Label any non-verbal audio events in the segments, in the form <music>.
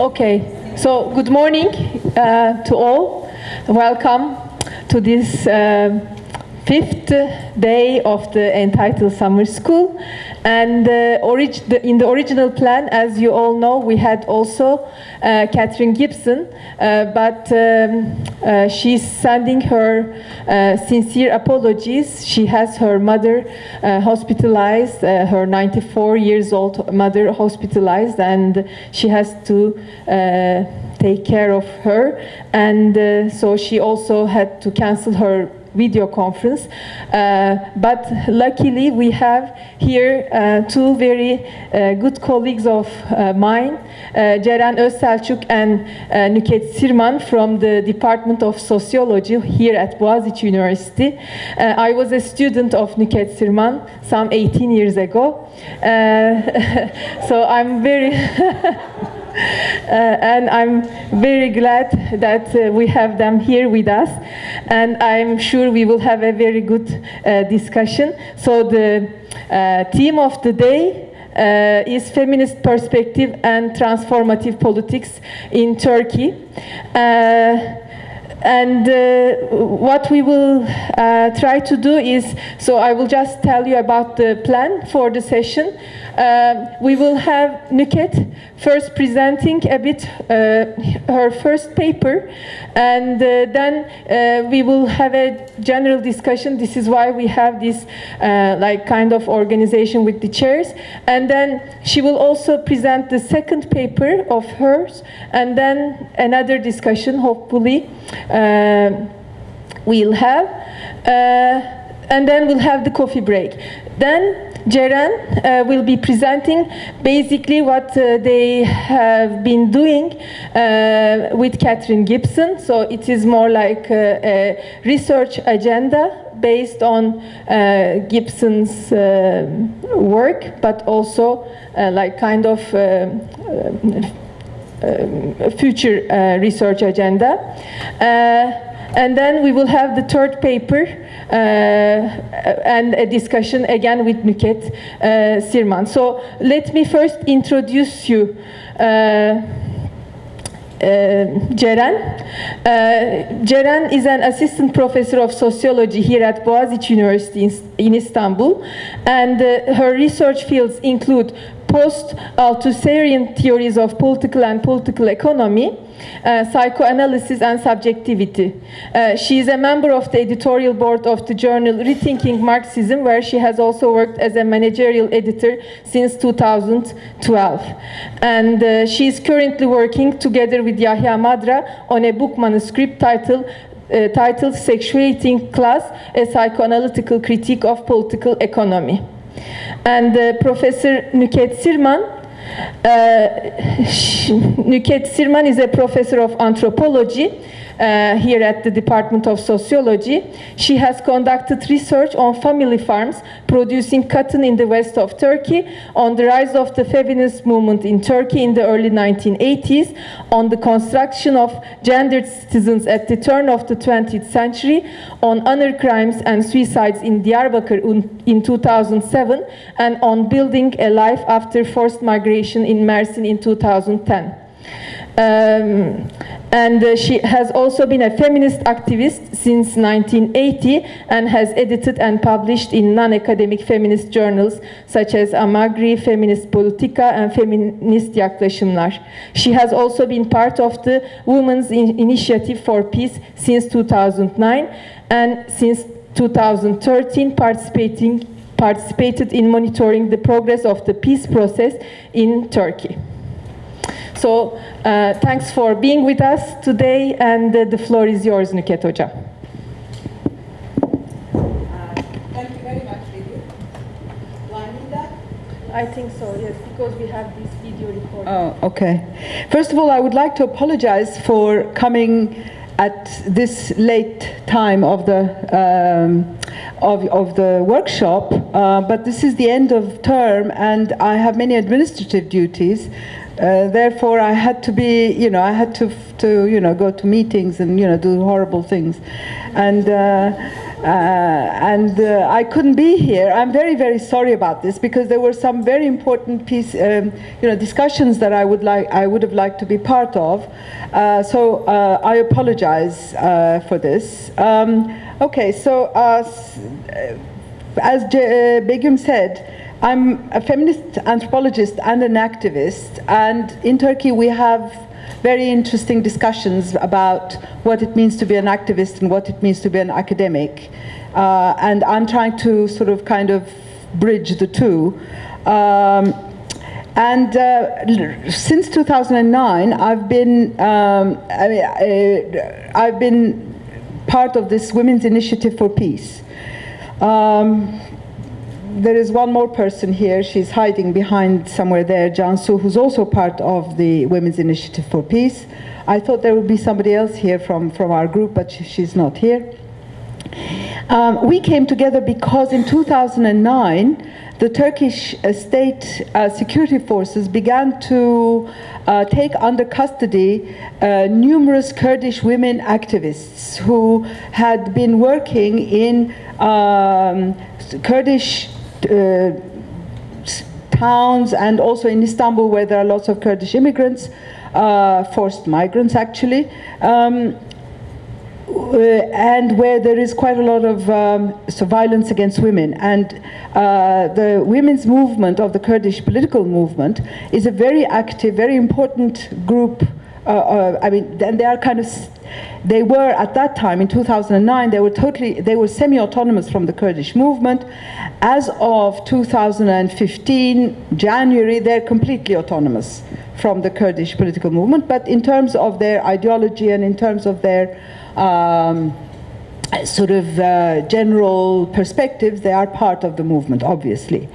Okay, so good morning uh, to all. Welcome to this uh, fifth day of the entitled summer school. And the, in the original plan, as you all know, we had also uh, Katherine Gibson, uh, but um, uh, she's sending her uh, sincere apologies. She has her mother hospitalized, her 94 years old mother hospitalized, and she has to take care of her. And so she also had to cancel her video conference. Uh, but luckily, we have here uh, two very uh, good colleagues of mine, Ceren Özselçuk and Nükhet Sirman from the Department of Sociology here at Boğaziçi University. I was a student of Nükhet Sirman some 18 years ago. <laughs> So I'm very <laughs> and I'm very glad that uh, we have them here with us, and I'm sure we will have a very good uh, discussion. So the uh, theme of the day uh, is feminist perspective and transformative politics in Turkey. Uh, and uh, what we will uh, try to do is so I will just tell you about the plan for the session. Um, we will have Nükhet first presenting a bit uh, her first paper, and uh, then uh, we will have a general discussion. This is why we have this uh, like kind of organization with the chairs, and then she will also present the second paper of hers, and then another discussion, hopefully uh, we'll have, uh, and then we'll have the coffee break. Then Ceren uh, will be presenting basically what uh, they have been doing uh, with Katherine Gibson. So it is more like a, a research agenda based on uh, Gibson's uh, work, but also uh, like kind of future uh, research agenda. Uh, and then we will have the third paper uh, and a discussion again with Nükhet uh, Sirman. So let me first introduce you. Uh, Ceren. Uh, Ceren is an assistant professor of sociology here at Boğaziçi University in, in Istanbul, and uh, her research fields include post-Althusserian theories of political and political economy, uh, psychoanalysis and subjectivity. Uh, she is a member of the editorial board of the journal Rethinking Marxism, where she has also worked as a managerial editor since 2012. And uh, she is currently working together with Yahya Madra on a book manuscript titled uh, titled Sexuating Class, a Psychoanalytical Critique of Political Economy. And uh, Professor Nüket Sirman uh, <laughs> Nüket Sirman is a professor of anthropology uh, here at the Department of Sociology. She has conducted research on family farms producing cotton in the west of Turkey, on the rise of the feminist movement in Turkey in the early 1980s, on the construction of gendered citizens at the turn of the 20th century, on honor crimes and suicides in Diyarbakir in 2007, and on building a life after forced migration in Mersin in 2010. Um, and uh, she has also been a feminist activist since 1980 and has edited and published in non-academic feminist journals such as Amargi, Feminist Politika, and Feminist Yaklaşımlar. She has also been part of the Women's in Initiative for Peace since 2009 and since 2013 participating participated in monitoring the progress of the peace process in Turkey. So uh, thanks for being with us today, and uh, the floor is yours, Nükhet Hoca. Thank you very much, Lily. Do I need that? I think so, yes, because we have this video recording. Oh, okay. First of all, I would like to apologize for coming at this late time of the um, of, of the workshop, uh, but this is the end of term, and I have many administrative duties. Uh, therefore, I had to be, you know, I had to, to, you know, go to meetings and, you know, do horrible things, and. Uh, and uh, I couldn't be here. I'm very, very sorry about this because there were some very important piece, um, you know, discussions that I would like, I would have liked to be part of. Uh, so uh, I apologize uh, for this. Um, okay, so uh, as J- Begum said, I'm a feminist anthropologist and an activist, and in Turkey we have very interesting discussions about what it means to be an activist and what it means to be an academic. Uh, and I'm trying to sort of kind of bridge the two. Um, and uh, since 2009, I've been, um, I mean, I, I've been part of this Women's Initiative for Peace. Um, there is one more person here. She's hiding behind somewhere there, Jansu, who's also part of the Women's Initiative for Peace. I thought there would be somebody else here from, from our group, but she, she's not here. Um, we came together because in 2009, the Turkish uh, state uh, security forces began to uh, take under custody uh, numerous Kurdish women activists who had been working in um, Kurdish towns and also in Istanbul where there are lots of Kurdish immigrants, uh, forced migrants actually. Um, uh, and where there is quite a lot of um, so violence against women. And uh, the women's movement of the Kurdish political movement is a very active, very important group. Uh, uh I mean, and they are kind of they were at that time in 2009 they were totally they were semi-autonomous from the Kurdish movement. As of 2015 January they're completely autonomous from the Kurdish political movement. But in terms of their ideology and in terms of their um, sort of uh, general perspectives, they are part of the movement, obviously.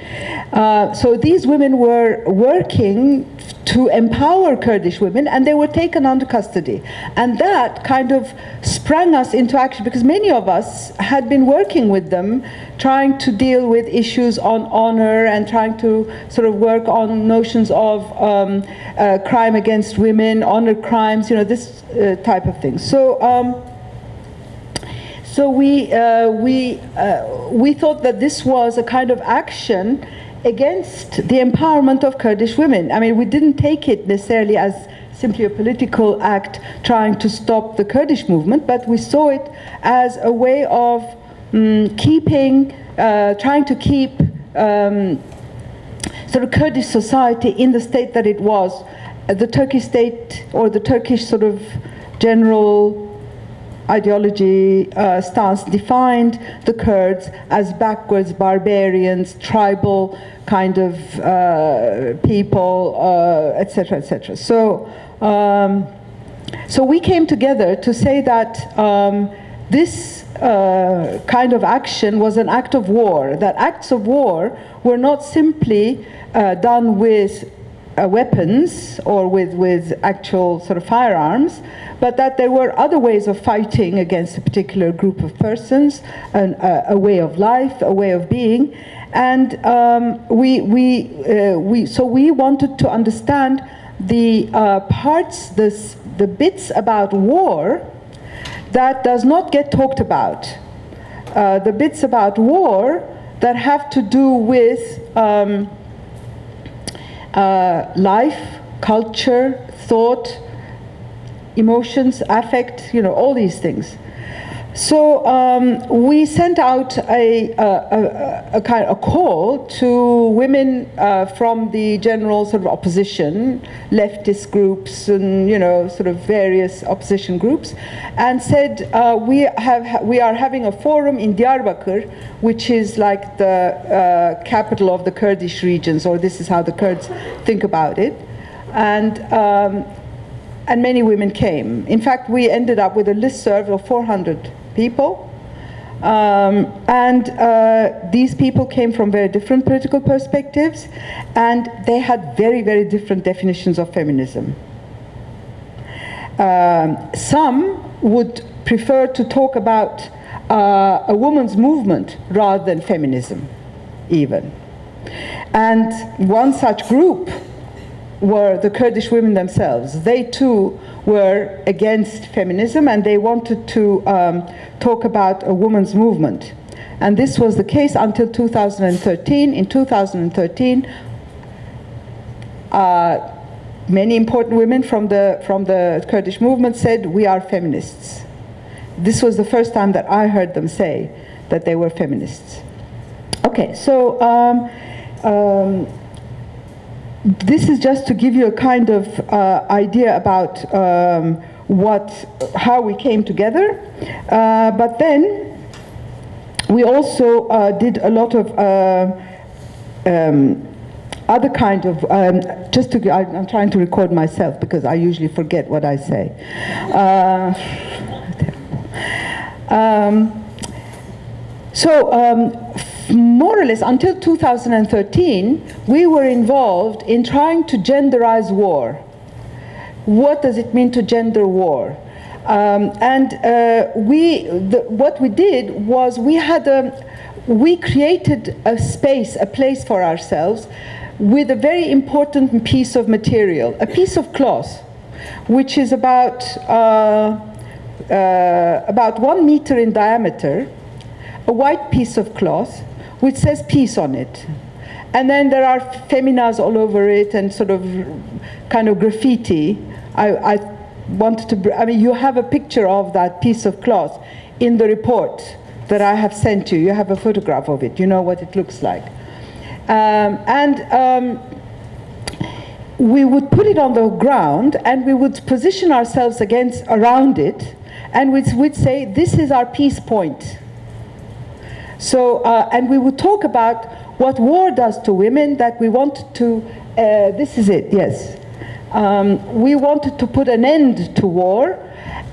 Uh, so these women were working to empower Kurdish women, and they were taken under custody. And that kind of sprang us into action because many of us had been working with them, trying to deal with issues on honor and trying to sort of work on notions of um, uh, crime against women, honor crimes, you know, this uh, type of thing. So. Um, so we, uh, we, uh, we thought that this was a kind of action against the empowerment of Kurdish women. I mean, we didn't take it necessarily as simply a political act trying to stop the Kurdish movement, but we saw it as a way of um, keeping, uh, trying to keep um, sort of Kurdish society in the state that it was. The Turkish state or the Turkish sort of general ideology uh, stance defined the Kurds as backwards barbarians, tribal kind of uh, people, etc., uh, etc. Et so, um, so we came together to say that um, this uh, kind of action was an act of war. That acts of war were not simply uh, done with uh, weapons or with, with actual sort of firearms, but that there were other ways of fighting against a particular group of persons, an, uh, a way of life, a way of being. And um, we, we, uh, we, so we wanted to understand the uh, parts, this, the bits about war that does not get talked about. Uh, the bits about war that have to do with um, uh, life, culture, thought, emotions, affect, you know, all these things. So um, we sent out a, a, a, kind of a call to women uh, from the general sort of opposition, leftist groups, and you know, sort of various opposition groups, and said uh, we have we are having a forum in Diyarbakir, which is like the uh, capital of the Kurdish regions, or this is how the Kurds think about it, and. Um, and many women came. In fact, we ended up with a list serve of 400 people. Um, and uh, these people came from very different political perspectives, and they had very, very different definitions of feminism. Um, some would prefer to talk about uh, a woman's movement rather than feminism, even. And one such group were the Kurdish women themselves. They too were against feminism and they wanted to um, talk about a women's movement. And this was the case until 2013. In 2013, uh, many important women from the, from the Kurdish movement said, we are feminists. This was the first time that I heard them say that they were feminists. Okay, so um, um, this is just to give you a kind of uh, idea about um, what, how we came together. Uh, but then we also uh, did a lot of uh, um, other kind of, um, just to, I, am trying to record myself because I usually forget what I say. Uh, <laughs> um, so um, more or less until 2013, we were involved in trying to genderize war. What does it mean to gender war? Um, and uh, we, the, what we did was we had a, we created a space, a place for ourselves with a very important piece of material, a piece of cloth, which is about, uh, uh, about one meter in diameter, a white piece of cloth which says peace on it. And then there are feminas all over it and sort of kind of graffiti. I, I wanted to, I mean, you have a picture of that piece of cloth in the report that I have sent you. You have a photograph of it. You know what it looks like. Um, and um, we would put it on the ground and we would position ourselves against around it and we would say, this is our peace point. So, uh, and we would talk about what war does to women, that we wanted to, uh, this is it, yes. Um, we wanted to put an end to war,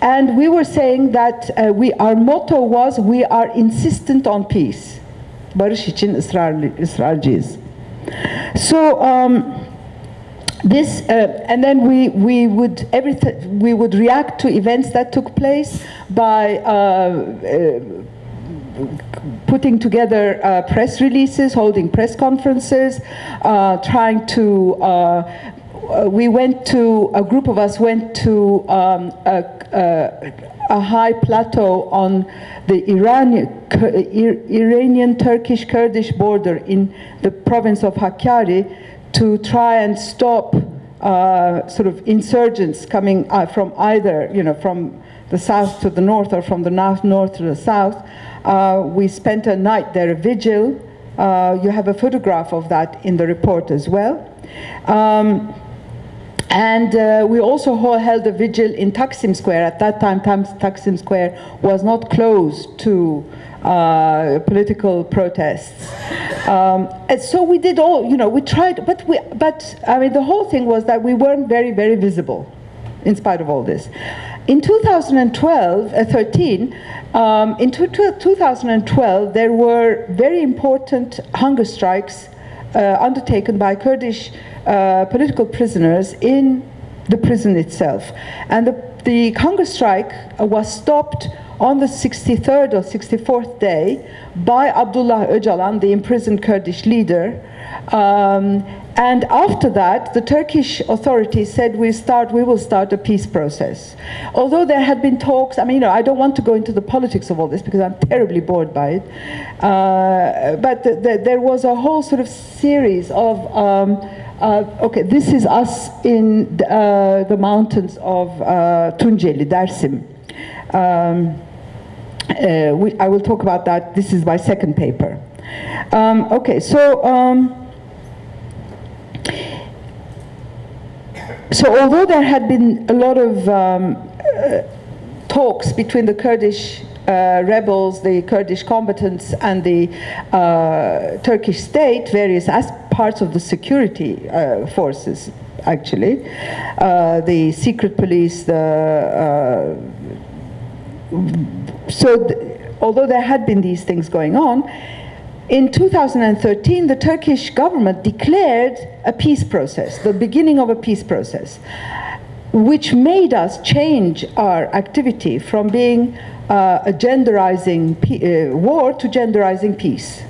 and we were saying that uh, we, our motto was, we are insistent on peace. Barış için ısrarcıyız. So, um, this uh, and then we we would everything we would react to events that took place by uh, uh, putting together uh, press releases, holding press conferences, uh, trying to. Uh, we went to a group of us went to um, a, a, a, high plateau on the Iranian Iranian Turkish Kurdish border in the province of Hakkari to try and stop uh, sort of insurgents coming uh, from either you know from the south to the north or from the north north to the south uh, we spent a night there, a vigil. Uh, you have a photograph of that in the report as well. Um, and uh, we also held a vigil in Taksim Square. At that time, Taksim Square was not closed to uh, political protests. Um, and so we did all, you know, we tried, but we, but I mean, the whole thing was that we weren't very, very visible, in spite of all this. In 2012, uh, 13, um, in 2012, there were very important hunger strikes uh, undertaken by Kurdish uh, political prisoners in the prison itself. And the, the hunger strike uh, was stopped on the 63rd or 64th day by Abdullah Öcalan, the imprisoned Kurdish leader. Um, and after that, the Turkish authorities said we start, we will start a peace process. Although there had been talks, I mean, you know, I don't want to go into the politics of all this because I'm terribly bored by it. Uh, but the, the, there was a whole sort of series of, um, uh, okay, this is us in the, uh, the mountains of uh, Tunceli, Dersim. Um, uh, we, I will talk about that. This is my second paper. Um, okay, so. So although there had been a lot of um, uh, talks between the Kurdish uh, rebels, the Kurdish combatants, and the uh, Turkish state, various parts of the security uh, forces, actually, uh, the secret police, the uh, so th although there had been these things going on, in 2013, the Turkish government declared a peace process, the beginning of a peace process, which made us change our activity from being uh, a genderizing uh, war to genderizing peace.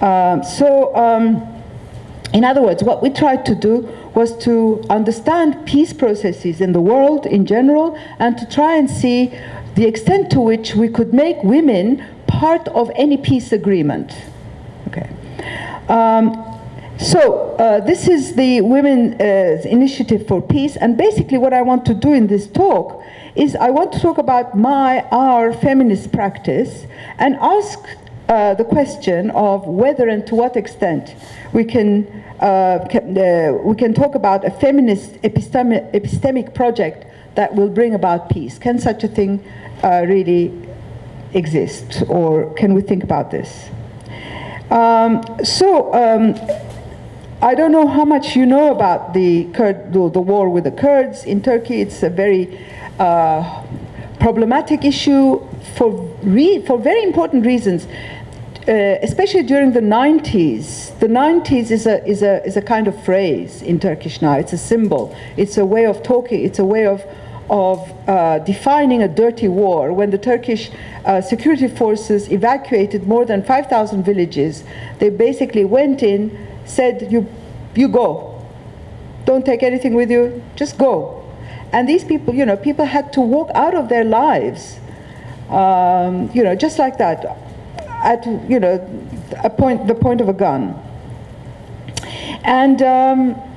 Um, so um, in other words, what we tried to do was to understand peace processes in the world in general and to try and see the extent to which we could make women part of any peace agreement. Okay. Um, so uh, this is the Women's uh, Initiative for Peace, and basically what I want to do in this talk is I want to talk about my, our feminist practice and ask uh, the question of whether and to what extent we can, uh, can uh, we can talk about a feminist epistemic, epistemic project that will bring about peace. Can such a thing uh, really exist, or can we think about this? Um, so. Um, I don't know how much you know about the, Kurd, the, the war with the Kurds in Turkey. It's a very uh, problematic issue for, for very important reasons. Uh, especially during the 90s. The 90s is a, is, a, is a kind of phrase in Turkish now. It's a symbol. It's a way of talking. It's a way of, of uh, defining a dirty war. When the Turkish uh, security forces evacuated more than 5,000 villages, they basically went in, said, you, you go. Don't take anything with you, just go. And these people, you know, people had to walk out of their lives, um, you know, just like that, at, you know, a point, the point of a gun. And um,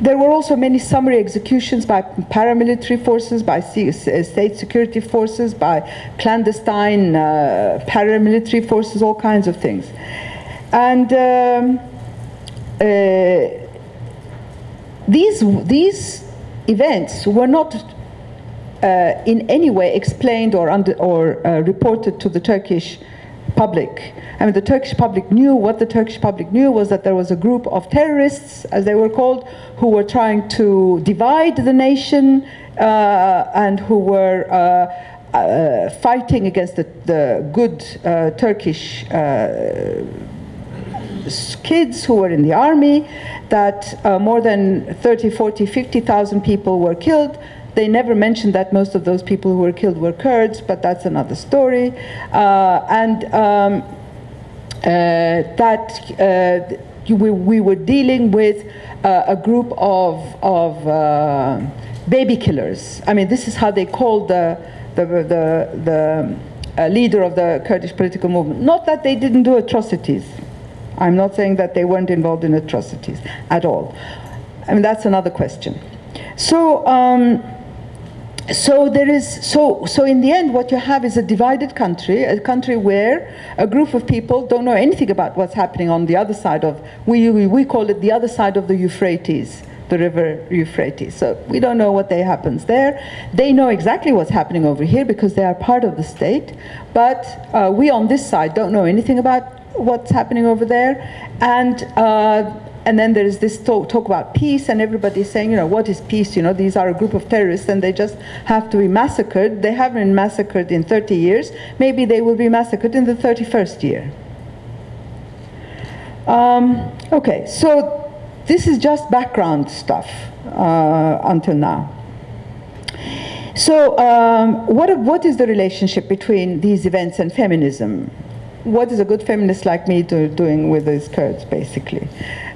there were also many summary executions by paramilitary forces, by state security forces, by clandestine uh, paramilitary forces, all kinds of things. And um, uh, these, these events were not uh, in any way explained or, under, or uh, reported to the Turkish public. I mean, the Turkish public knew what the Turkish public knew was that there was a group of terrorists, as they were called, who were trying to divide the nation uh, and who were uh, uh, fighting against the, the good uh, Turkish kids who were in the army, that uh, more than 30, 40, 50,000 people were killed. They never mentioned that most of those people who were killed were Kurds, but that's another story. Uh, and um, uh, that uh, we, we, were dealing with uh, a group of, of uh, baby killers. I mean, this is how they called the, the, the, the leader of the Kurdish political movement. Not that they didn't do atrocities. I'm not saying that they weren't involved in atrocities at all. I mean, that's another question. So, um, so there is so so in the end what you have is a divided country a country where a group of people don't know anything about what's happening on the other side of we we, call it the other side of the euphrates the river euphrates. So we don't know what they happens there. They know exactly what's happening over here because they are part of the state. But uh, we on this side don't know anything about what's happening over there. And uh, and then there is this talk, talk, about peace, and everybody's saying, you know, what is peace? You know, these are a group of terrorists, and they just have to be massacred. They haven't been massacred in 30 years. Maybe they will be massacred in the 31st year. Um, okay, so this is just background stuff uh, until now. So, um, what, what is the relationship between these events and feminism? what is a good feminist like me do, doing with these Kurds, basically?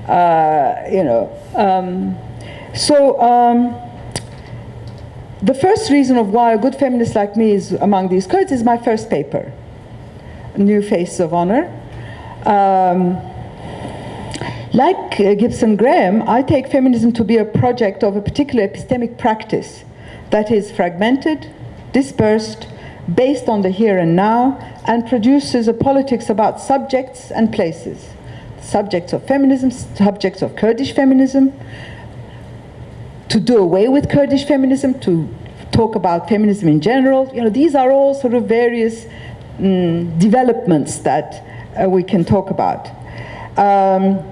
Uh, you know. Um, so um, the first reason of why a good feminist like me is among these Kurds is my first paper, New Face of Honor. Um, like uh, Gibson Graham, I take feminism to be a project of a particular epistemic practice that is fragmented, dispersed, based on the here and now, and produces a politics about subjects and places. Subjects of feminism, subjects of Kurdish feminism, to do away with Kurdish feminism, to talk about feminism in general. You know, these are all sort of various mm, developments that uh, we can talk about. Um,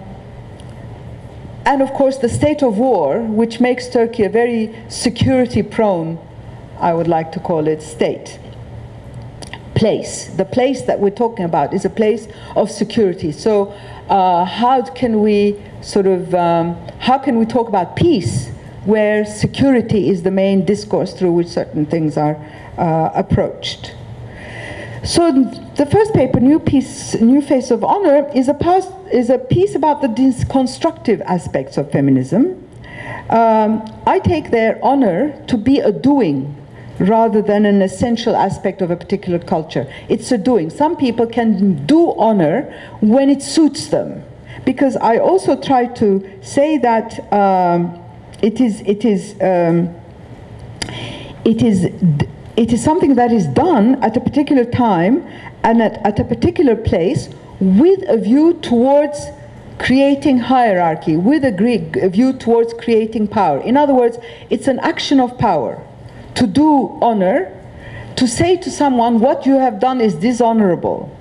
and of course, the state of war, which makes Turkey a very security prone, I would like to call it, state place. The place that we're talking about is a place of security. So uh, how can we sort of, um, how can we talk about peace where security is the main discourse through which certain things are uh, approached? So the first paper, New, piece, New Face of Honor, is a, past, is a piece about the deconstructive aspects of feminism. Um, I take their honor to be a doing rather than an essential aspect of a particular culture. It's a doing. Some people can do honor when it suits them. Because I also try to say that um, it is, it is, um, it is it is something that is done at a particular time and at, at a particular place with a view towards creating hierarchy, with a, a view towards creating power. In other words, it's an action of power. To do honor, to say to someone what you have done is dishonorable,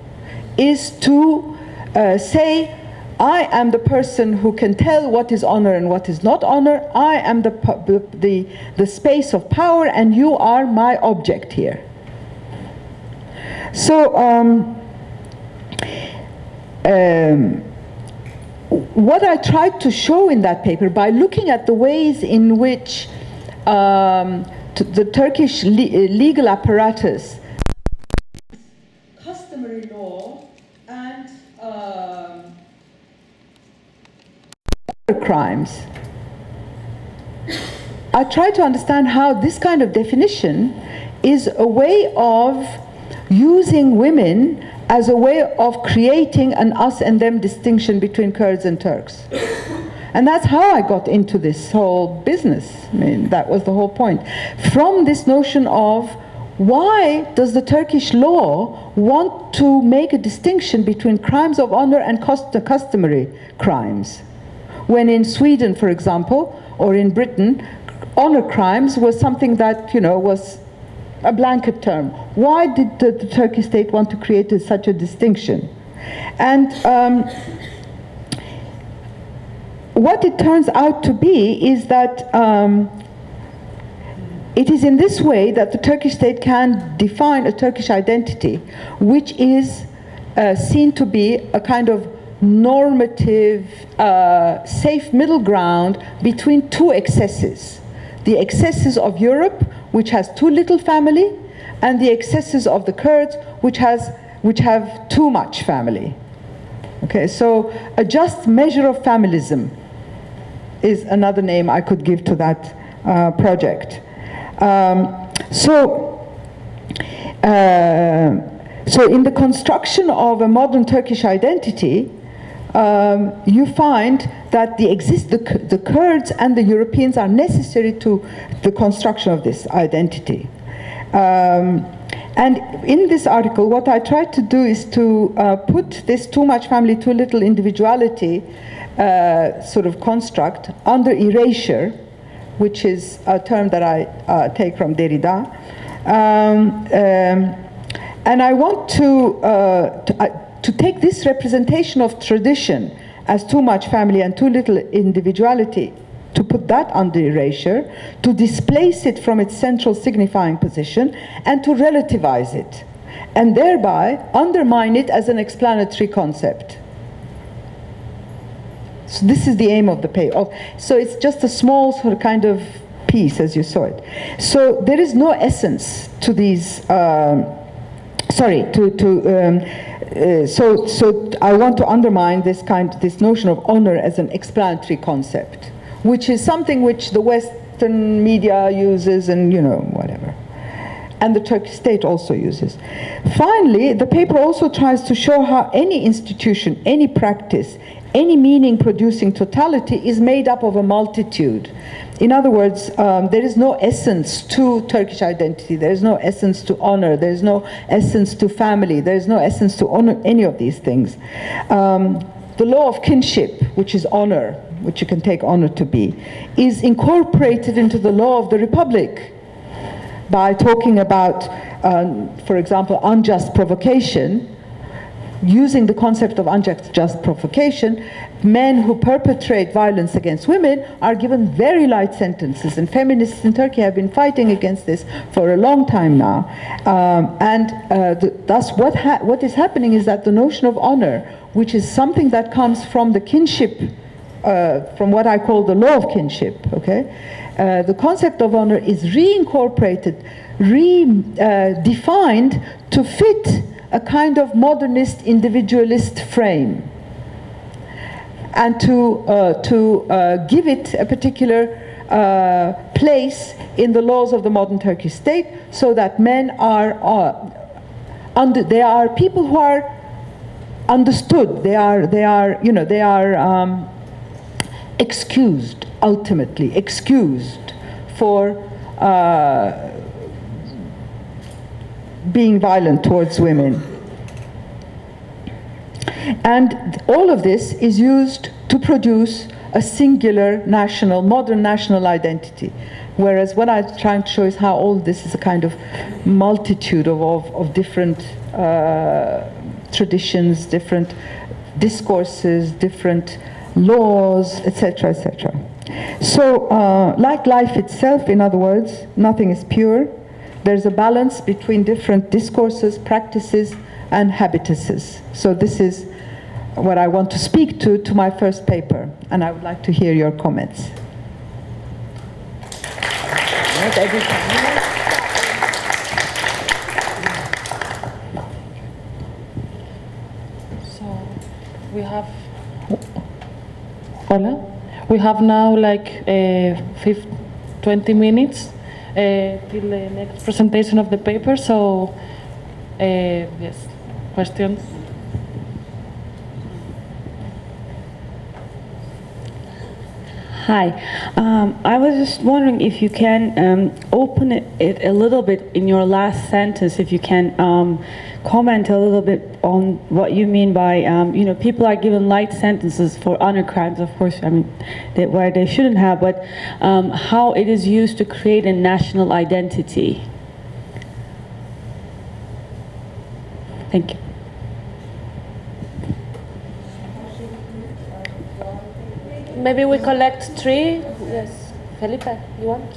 is to uh, say, I am the person who can tell what is honor and what is not honor. I am the, the, the, space of power, and you are my object here. So, um, um, what I tried to show in that paper by looking at the ways in which um, the Turkish le legal apparatus, customary law, and um, crimes. I try to understand how this kind of definition is a way of using women as a way of creating an us and them distinction between Kurds and Turks. And that's how I got into this whole business. I mean, that was the whole point. From this notion of why does the Turkish law want to make a distinction between crimes of honor and customary crimes? When in Sweden, for example, or in Britain, honor crimes was something that, you know, was a blanket term. Why did the, the Turkish state want to create such a distinction? And um, what it turns out to be is that um, it is in this way that the Turkish state can define a Turkish identity, which is uh, seen to be a kind of normative, uh, safe middle ground between two excesses. The excesses of Europe, which has too little family, and the excesses of the Kurds, which, has, which have too much family. Okay, so a just measure of familism is another name I could give to that uh, project. Um, so, uh, so in the construction of a modern Turkish identity, um, you find that the, exist, the, the Kurds and the Europeans are necessary to the construction of this identity. Um, and in this article, what I tried to do is to uh, put this too much family, too little individuality uh, sort of construct under erasure, which is a term that I uh, take from Derrida. Um, um and I want to, uh, to uh, to take this representation of tradition as too much family and too little individuality, to put that under erasure, to displace it from its central signifying position, and to relativize it, and thereby undermine it as an explanatory concept. So this is the aim of the payoff. So it's just a small sort of kind of piece as you saw it. So there is no essence to these, um, sorry, to, to um, uh, so, so I want to undermine this kind, this notion of honor as an explanatory concept, which is something which the Western media uses, and you know whatever, and the Turkish state also uses. Finally, the paper also tries to show how any institution, any practice, any meaning producing totality is made up of a multitude. In other words, um, there is no essence to Turkish identity, there is no essence to honor, there is no essence to family, there is no essence to honor any of these things. Um, the law of kinship, which is honor, which you can take honor to be, is incorporated into the law of the republic by talking about, um, for example, unjust provocation using the concept of unjust provocation, men who perpetrate violence against women are given very light sentences. And feminists in Turkey have been fighting against this for a long time now. Um, and uh, thus, what, what is happening is that the notion of honor, which is something that comes from the kinship, uh, from what I call the law of kinship, okay, uh, the concept of honor is reincorporated, redefined uh, to fit a kind of modernist individualist frame. And to, uh, to uh, give it a particular uh, place in the laws of the modern Turkish state so that men are, are under, they are people who are understood, they are, they are, you know, they are um, excused, ultimately, excused for uh, being violent towards women. And all of this is used to produce a singular national, modern national identity. Whereas what I'm trying to show is how all this is a kind of multitude of, of, of different uh, traditions, different discourses, different laws, etc., etc. So, uh, like life itself, in other words, nothing is pure. There's a balance between different discourses, practices, and habituses. So this is what I want to speak to to my first paper, and I would like to hear your comments. So we have. Hola. We have now like uh, 50, 20 minutes till the next presentation of the paper. So, uh, yes, questions. Hi. Um, I was just wondering if you can um, open it, it, a little bit in your last sentence, if you can um, comment a little bit on what you mean by, um, you know, people are given light sentences for honor crimes, of course, I mean, they, where they shouldn't have, but um, how it is used to create a national identity. Thank you. Maybe we collect three. Yes, Felipe, you want?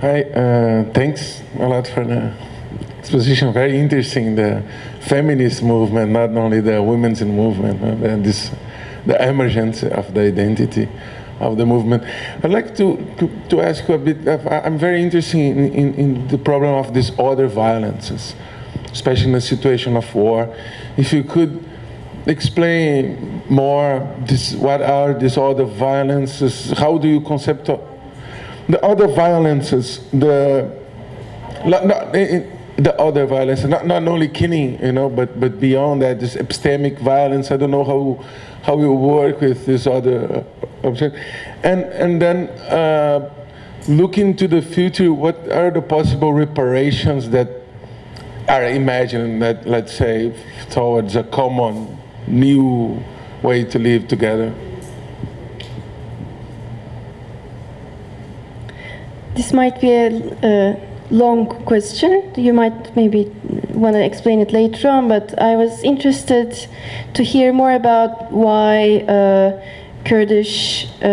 Hi, uh, thanks a lot for the exposition. Very interesting, the feminist movement, not only the women's movement, uh, this, the emergence of the identity of the movement. I'd like to, to, to ask you a bit, of, I'm very interested in, in, in the problem of these other violences, especially in the situation of war. If you could explain more this, what are these other violences? How do you concept the other violences? The not, not, eh, eh, the other violence, not, not only killing, you know, but but beyond that, this epistemic violence. I don't know how how you work with this other uh, object, and and then. Uh, looking to the future, what are the possible reparations that are imagined that, let's say, towards a common new way to live together? This might be a, long question. You might maybe want to explain it later on, but I was interested to hear more about why uh, Kurdish uh,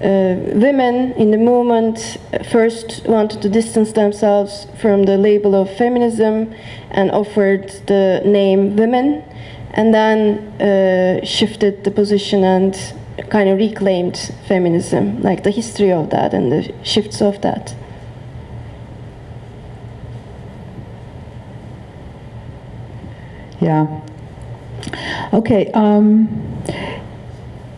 uh, women in the movement first wanted to distance themselves from the label of feminism and offered the name women, and then uh, shifted the position and kind of reclaimed feminism, like the history of that and the shifts of that. Yeah. Okay. Um,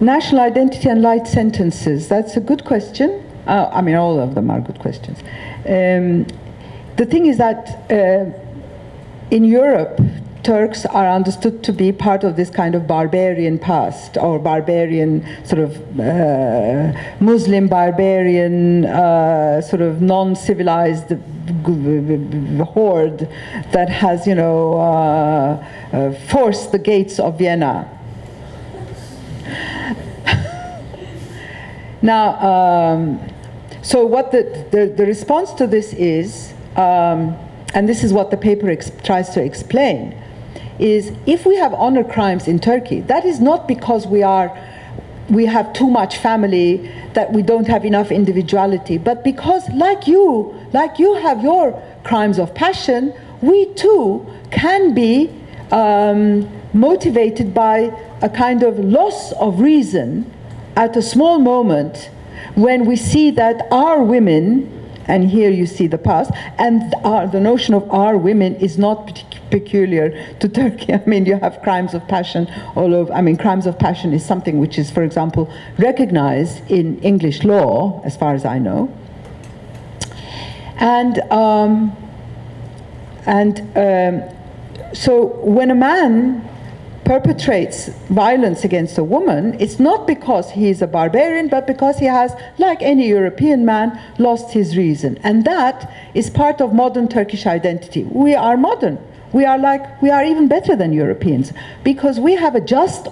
national identity and light sentences. That's a good question. Uh, I mean, all of them are good questions. Um, the thing is that uh, in Europe, Turks are understood to be part of this kind of barbarian past or barbarian sort of uh, Muslim barbarian uh, sort of non-civilized horde that has you know uh, uh forced the gates of Vienna. <laughs> now, um, so what the, the, the, response to this is, um, and this is what the paper tries to explain, is if we have honor crimes in Turkey, that is not because we are we have too much family that we don't have enough individuality, but because like you, like you have your crimes of passion, we too can be um, motivated by a kind of loss of reason at a small moment when we see that our women, and here you see the past, and our, the notion of our women is not peculiar to Turkey. <laughs> I mean, you have crimes of passion all over. I mean, crimes of passion is something which is, for example, recognized in English law, as far as I know. And um, and um, so when a man perpetrates violence against a woman, it's not because he is a barbarian, but because he has, like any European man, lost his reason. And that is part of modern Turkish identity. We are modern. We are like, we are even better than Europeans because we have a just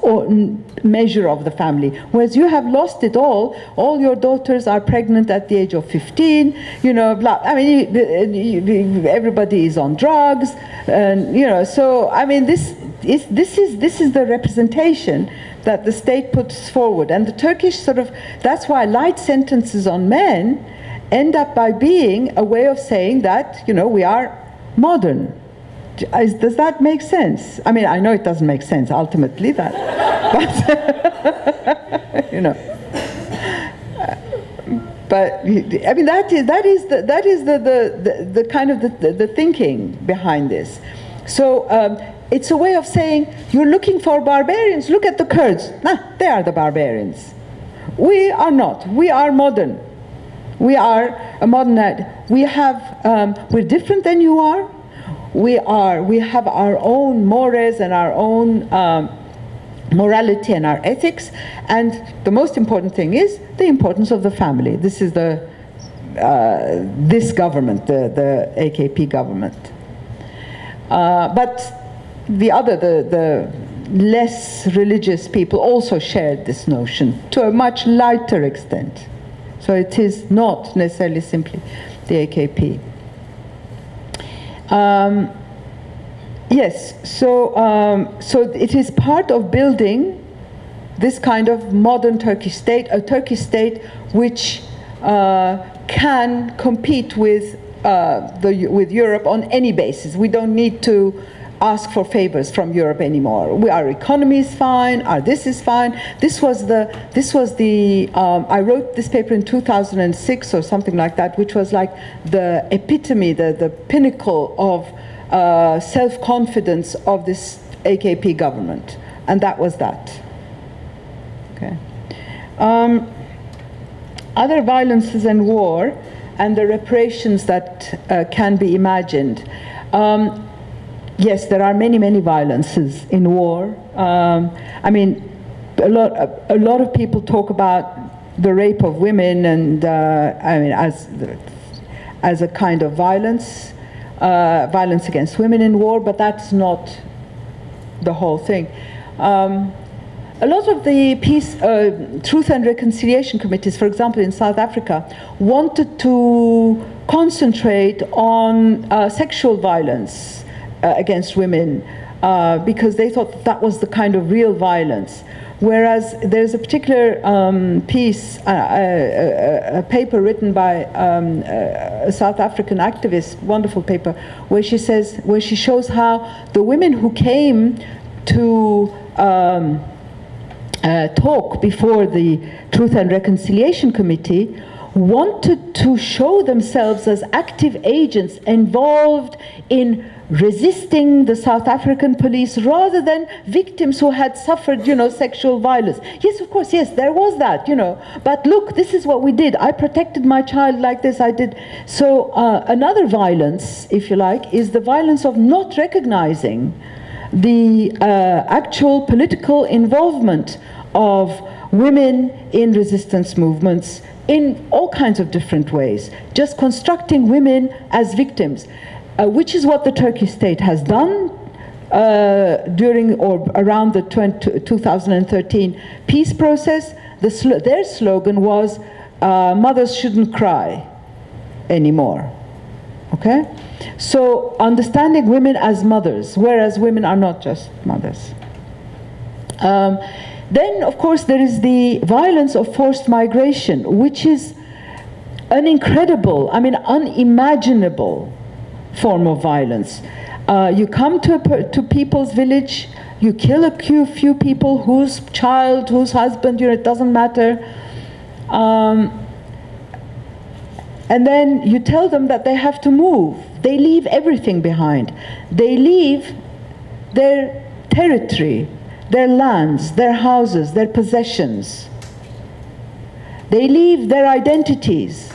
measure of the family. Whereas you have lost it all. All your daughters are pregnant at the age of 15. You know, blah, I mean, everybody is on drugs. And, you know, so, I mean, this is, this is, this is the representation that the state puts forward. And the Turkish sort of, that's why light sentences on men end up by being a way of saying that, you know, we are modern. Is- Does that make sense? I mean, I know it doesn't make sense ultimately, that, <laughs> but <laughs> you know. But I mean, that is that is the, that is the, the, the, the kind of the, the, the thinking behind this. So um, it's a way of saying you're looking for barbarians. Look at the Kurds. Nah, they are the barbarians. We are not. We are modern. We are a modern. We have. Um, we're different than you are. We are. We have our own mores and our own um, morality and our ethics. And the most important thing is the importance of the family. This is the uh, this government, the the AKP government. Uh, but the other, the, the less religious people also shared this notion to a much lighter extent. So it is not necessarily simply the AKP. Um, yes, so, um, so it is part of building this kind of modern Turkish state, a Turkish state which uh, can compete with, uh, the, with Europe on any basis. We don't need to ask for favors from Europe anymore. We, our economy is fine. Our this is fine. This was the this was the um, I wrote this paper in 2006 or something like that, which was like the epitome, the the pinnacle of uh, self-confidence of this AKP government, and that was that. Okay. Um, other violences and war, and the reparations that uh, can be imagined. Um, yes, there are many, many violences in war. Um, I mean, a lot, a, lot of people talk about the rape of women, and uh, I mean, as as a kind of violence, uh, violence against women in war, but that's not the whole thing. Um, a lot of the peace, uh, truth and reconciliation committees, for example, in South Africa, wanted to concentrate on uh, sexual violence uh, against women uh, because they thought that, that was the kind of real violence. Whereas there's a particular um, piece, uh, a, a, paper written by um, a South African activist, wonderful paper, where she says, where she shows how the women who came to um, uh, talk before the Truth and Reconciliation Committee wanted to show themselves as active agents involved in resisting the South African police rather than victims who had suffered, you know, sexual violence. Yes, of course, yes, there was that, you know. But look, this is what we did. I protected my child like this. I did. So uh, another violence, if you like, is the violence of not recognizing the uh, actual political involvement of women in resistance movements in all kinds of different ways, just constructing women as victims, uh, which is what the Turkish state has done uh, during or around the 20, 2013 peace process. The sl their slogan was, uh, mothers shouldn't cry anymore. Okay? So understanding women as mothers, whereas women are not just mothers. Um, then, of course, there is the violence of forced migration, which is an incredible, I mean, unimaginable form of violence. Uh, you come to, a, to people's village, You kill a few, few people, whose child, whose husband, you know, it doesn't matter. Um, and then you tell them that they have to move. They leave everything behind. They leave their territory, their lands, their houses, their possessions. They leave their identities.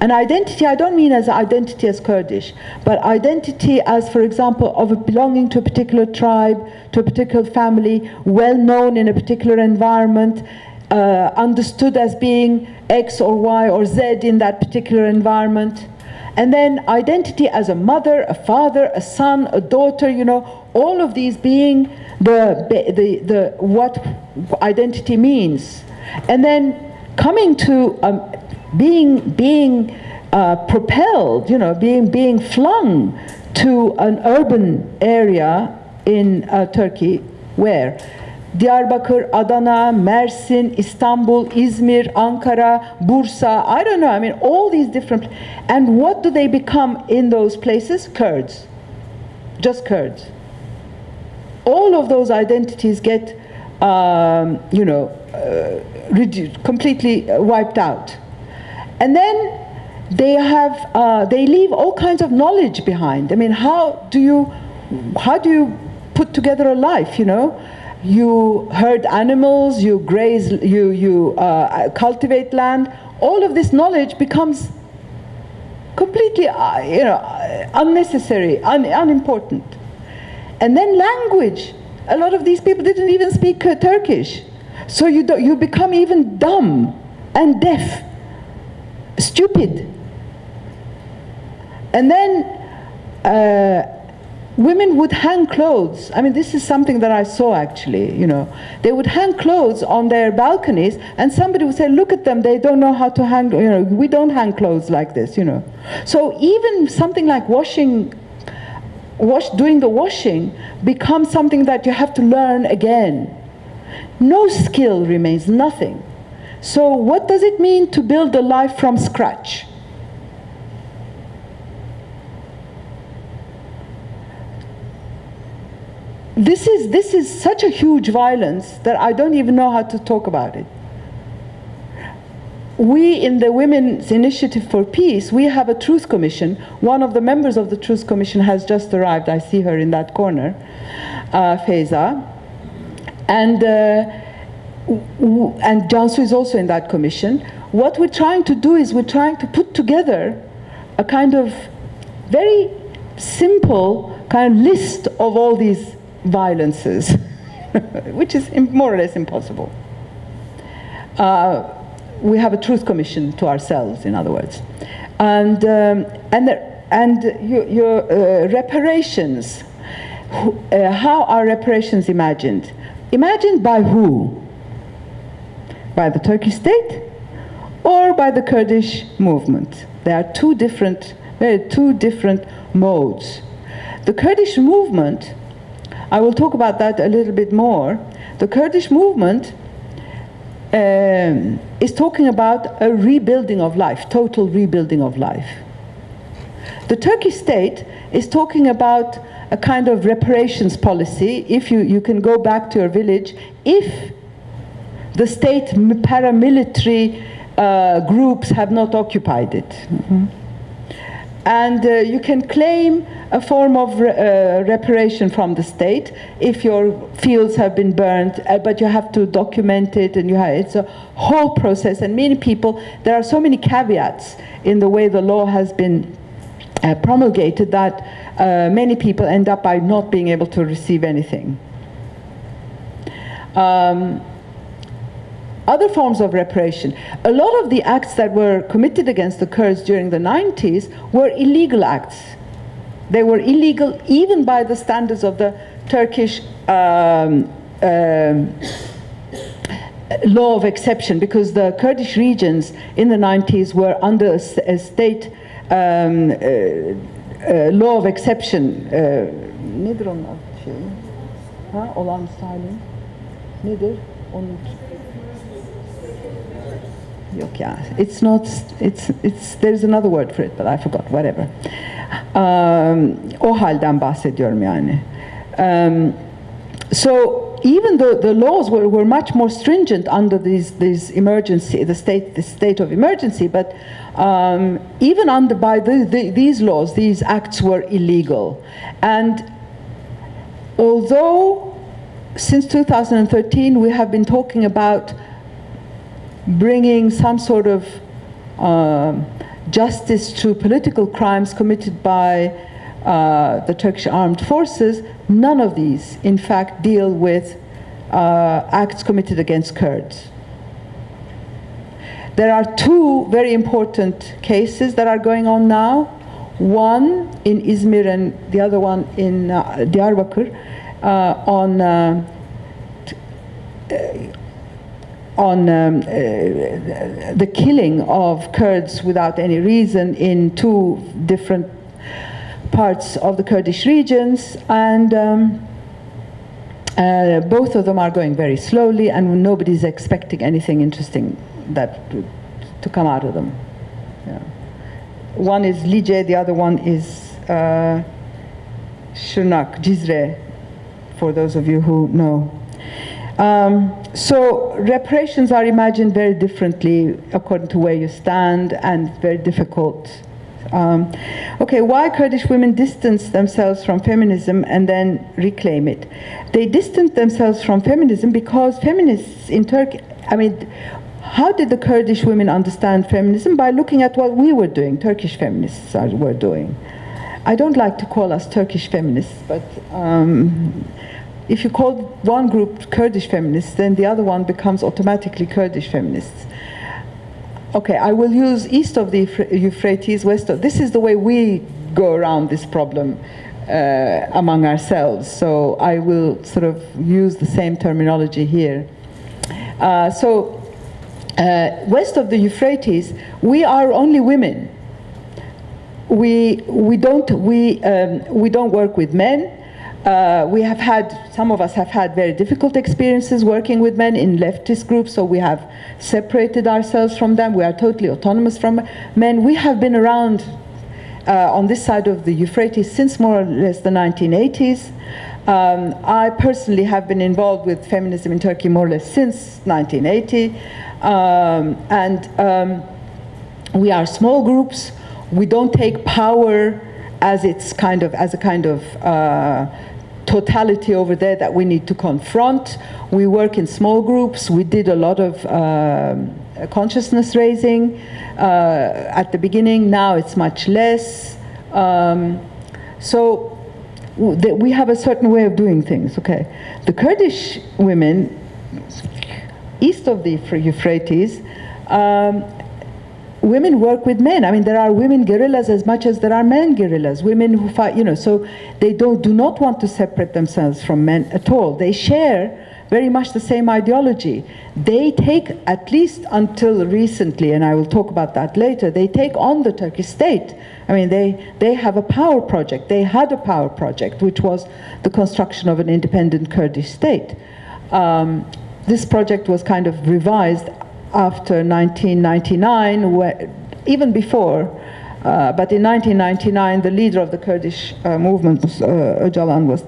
An identity, I don't mean as identity as Kurdish, but identity as, for example, of belonging to a particular tribe, to a particular family, well known in a particular environment, uh, understood as being X or Y or Z in that particular environment. And then identity as a mother, a father, a son, a daughter, you know, all of these being the, the, the what identity means. And then coming to um, being, being uh, propelled, you know, being, being flung to an urban area in uh, Turkey where Diyarbakir, Adana, Mersin, Istanbul, Izmir, Ankara, Bursa, I don't know, I mean, all these different. And what do they become in those places? Kurds. Just Kurds. All of those identities get, um, you know, uh, completely uh, wiped out. And then they have, uh, they leave all kinds of knowledge behind. I mean, how do you, how do you put together a life, you know? You herd animals, you graze, you, you uh, cultivate land. All of this knowledge becomes completely, uh, you know, unnecessary, un unimportant. And then language. A lot of these people didn't even speak uh, Turkish. So you, do, you become even dumb and deaf, stupid. And then uh, women would hang clothes. I mean, this is something that I saw actually, you know. They would hang clothes on their balconies, and somebody would say, Look at them, they don't know how to hang, you know, we don't hang clothes like this, you know. So even something like washing, wash, doing the washing becomes something that you have to learn again. No skill remains, nothing. So, what does it mean to build a life from scratch? this is, this is such a huge violence that I don't even know how to talk about it. We in the Women's Initiative for Peace, we have a Truth Commission. One of the members of the Truth Commission has just arrived. I see her in that corner, uh, Feza. And, uh, and Jansu is also in that commission. What we're trying to do is we're trying to put together a kind of very simple kind of list of all these violences, <laughs> which is more or less impossible. Uh, we have a truth commission to ourselves, in other words. And, um, and, the, and your, your uh, reparations, uh, how are reparations imagined? Imagined by who? By the Turkish state or by the Kurdish movement? There are two different, there are two different modes. The Kurdish movement I will talk about that a little bit more. The Kurdish movement um, is talking about a rebuilding of life, total rebuilding of life. The Turkish state is talking about a kind of reparations policy. If you, you can go back to your village, if the state paramilitary uh, groups have not occupied it. Mm -hmm. And uh, you can claim a form of re uh, reparation from the state if your fields have been burned, uh, but you have to document it and you have, it's a whole process. And many people, there are so many caveats in the way the law has been uh, promulgated that uh, many people end up by not being able to receive anything. Um, other forms of reparation. A lot of the acts that were committed against the Kurds during the 90s were illegal acts. They were illegal even by the standards of the Turkish um, um, law of exception because the Kurdish regions in the 90s were under a, a state um, uh, uh, law of exception. Uh, olan salim. It's not, it's, it's, there's another word for it, but I forgot, whatever. Um, o halden bahsediyorum yani. Um, so even though the laws were, were much more stringent under these, these emergency, the state, the state of emergency, but um, even under by the, the, these laws, these acts were illegal. And although since 2013 we have been talking about bringing some sort of um, justice to political crimes committed by uh, the Turkish armed forces, none of these, in fact, deal with uh, acts committed against Kurds. There are two very important cases that are going on now. One in Izmir and the other one in uh, Diyarbakir uh, on uh, on um, uh, the killing of Kurds without any reason in two different parts of the Kurdish regions, and um, uh, both of them are going very slowly, and nobody's expecting anything interesting that to, to come out of them. Yeah. One is Lice, the other one is uh, Shirnak, Cizre, for those of you who know. Um, so reparations are imagined very differently according to where you stand and very difficult. Um, okay, why Kurdish women distance themselves from feminism and then reclaim it? They distance themselves from feminism because feminists in Turkey, I mean, how did the Kurdish women understand feminism? By looking at what we were doing, Turkish feminists are, were doing. I don't like to call us Turkish feminists, but um, if you call one group Kurdish feminists, then the other one becomes automatically Kurdish feminists. Okay, I will use east of the Euphrates, west of. This is the way we go around this problem uh, among ourselves. So I will sort of use the same terminology here. Uh, so uh, west of the Euphrates, we are only women. We we don't we um, we don't work with men. Uh, we have had, some of us have had very difficult experiences working with men in leftist groups, so we have separated ourselves from them. We are totally autonomous from men. We have been around uh, on this side of the Euphrates since more or less the 1980s. Um, I personally have been involved with feminism in Turkey more or less since 1980. Um, and um, we are small groups. We don't take power as it's kind of as a kind of uh, totality over there that we need to confront. We work in small groups. We did a lot of um, consciousness raising uh, at the beginning. Now it's much less. Um, so we have a certain way of doing things. Okay, the Kurdish women east of the Euphrates um, women work with men. I mean, there are women guerrillas as much as there are men guerrillas. Women who fight, you know, so they don't, do not want to separate themselves from men at all. They share very much the same ideology. They take, at least until recently, and I will talk about that later, they take on the Turkish state. I mean, they, they have a power project. They had a power project, which was the construction of an independent Kurdish state. Um, this project was kind of revised after 1999, where, even before, uh, but in 1999, the leader of the Kurdish uh, movement, uh, Öcalan, was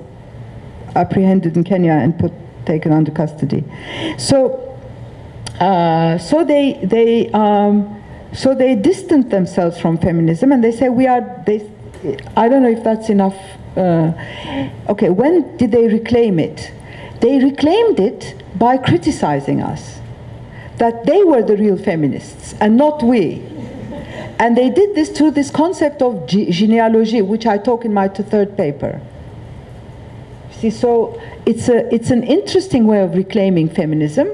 apprehended in Kenya and put taken under custody. So, uh, so they they um, so they distance themselves from feminism, and they say we are. They, I don't know if that's enough. Uh, okay, when did they reclaim it? They reclaimed it by criticizing us that they were the real feminists and not we. And they did this through this concept of genealogy, which I talk in my third paper. See, so it's, a, it's an interesting way of reclaiming feminism.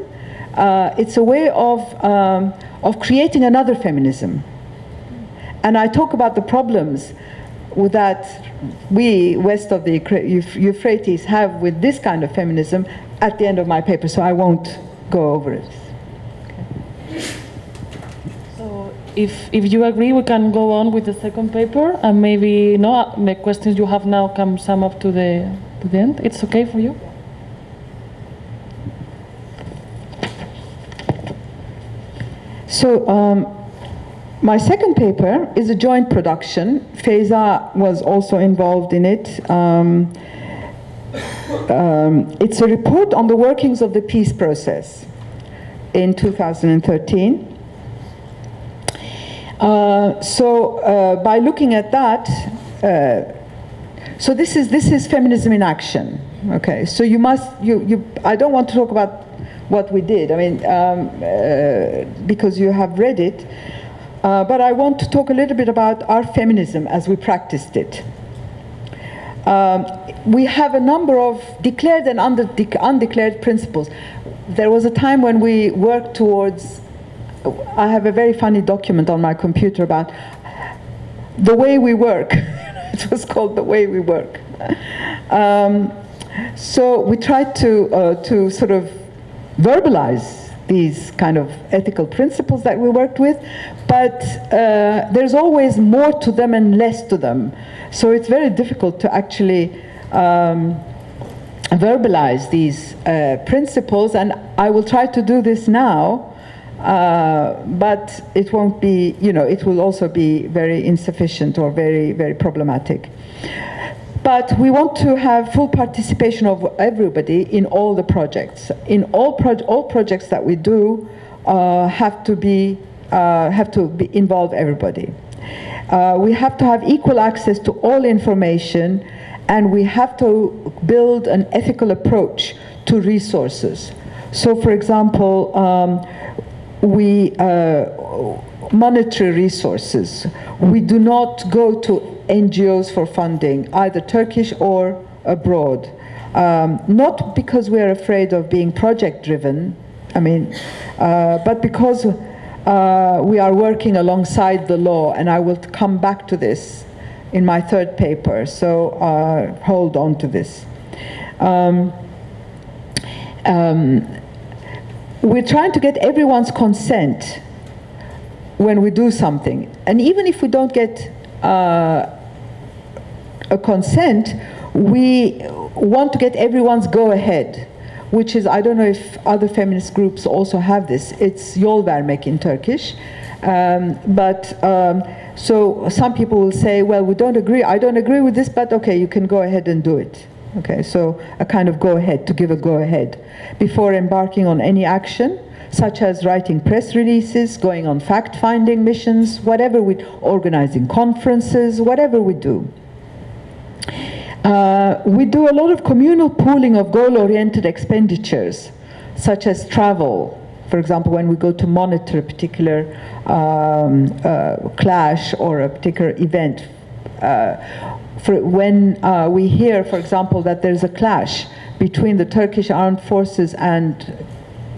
Uh, it's a way of, um, of creating another feminism. And I talk about the problems that we, west of the Euphrates, have with this kind of feminism at the end of my paper, so I won't go over it. If, if you agree, we can go on with the second paper, and maybe you know, the questions you have now can sum up to the, to the end. It's okay for you? So, um, my second paper is a joint production. Feza was also involved in it. Um, um, it's a report on the workings of the peace process in 2013. Uh, so uh, by looking at that, uh, so this is this is feminism in action. Okay, so you must you you. I don't want to talk about what we did. I mean, um, uh, because you have read it, uh, but I want to talk a little bit about our feminism as we practiced it. Um, we have a number of declared and undeclared principles. There was a time when we worked towards I have a very funny document on my computer about the way we work. <laughs> it was called The Way We Work. Um, so we tried to, uh, to sort of verbalize these kind of ethical principles that we worked with, but uh, there's always more to them and less to them. So it's very difficult to actually um, verbalize these uh, principles, and I will try to do this now. Uh, but it won't be, you know, it will also be very insufficient or very, very problematic. But we want to have full participation of everybody in all the projects. In all, pro all projects that we do uh, have to be, uh, have to be involve everybody. Uh, we have to have equal access to all information and we have to build an ethical approach to resources. So for example, um, we uh, monetary resources. We do not go to NGOs for funding, either Turkish or abroad. Um, not because we are afraid of being project driven, I mean, uh, but because uh, we are working alongside the law, and I will come back to this in my third paper, so uh, hold on to this. Um, um, we're trying to get everyone's consent when we do something. And even if we don't get uh, a consent, we want to get everyone's go ahead, which is, I don't know if other feminist groups also have this. It's yol vermek in Turkish. Um, but um, so some people will say, well, we don't agree, I don't agree with this, but okay, you can go ahead and do it. Okay, so a kind of go ahead, to give a go ahead before embarking on any action, such as writing press releases, going on fact finding missions, whatever we, organizing conferences, whatever we do. Uh, we do a lot of communal pooling of goal oriented expenditures, such as travel. For example, when we go to monitor a particular um, uh, clash or a particular event, uh, for when uh, we hear, for example, that there's a clash between the Turkish armed forces and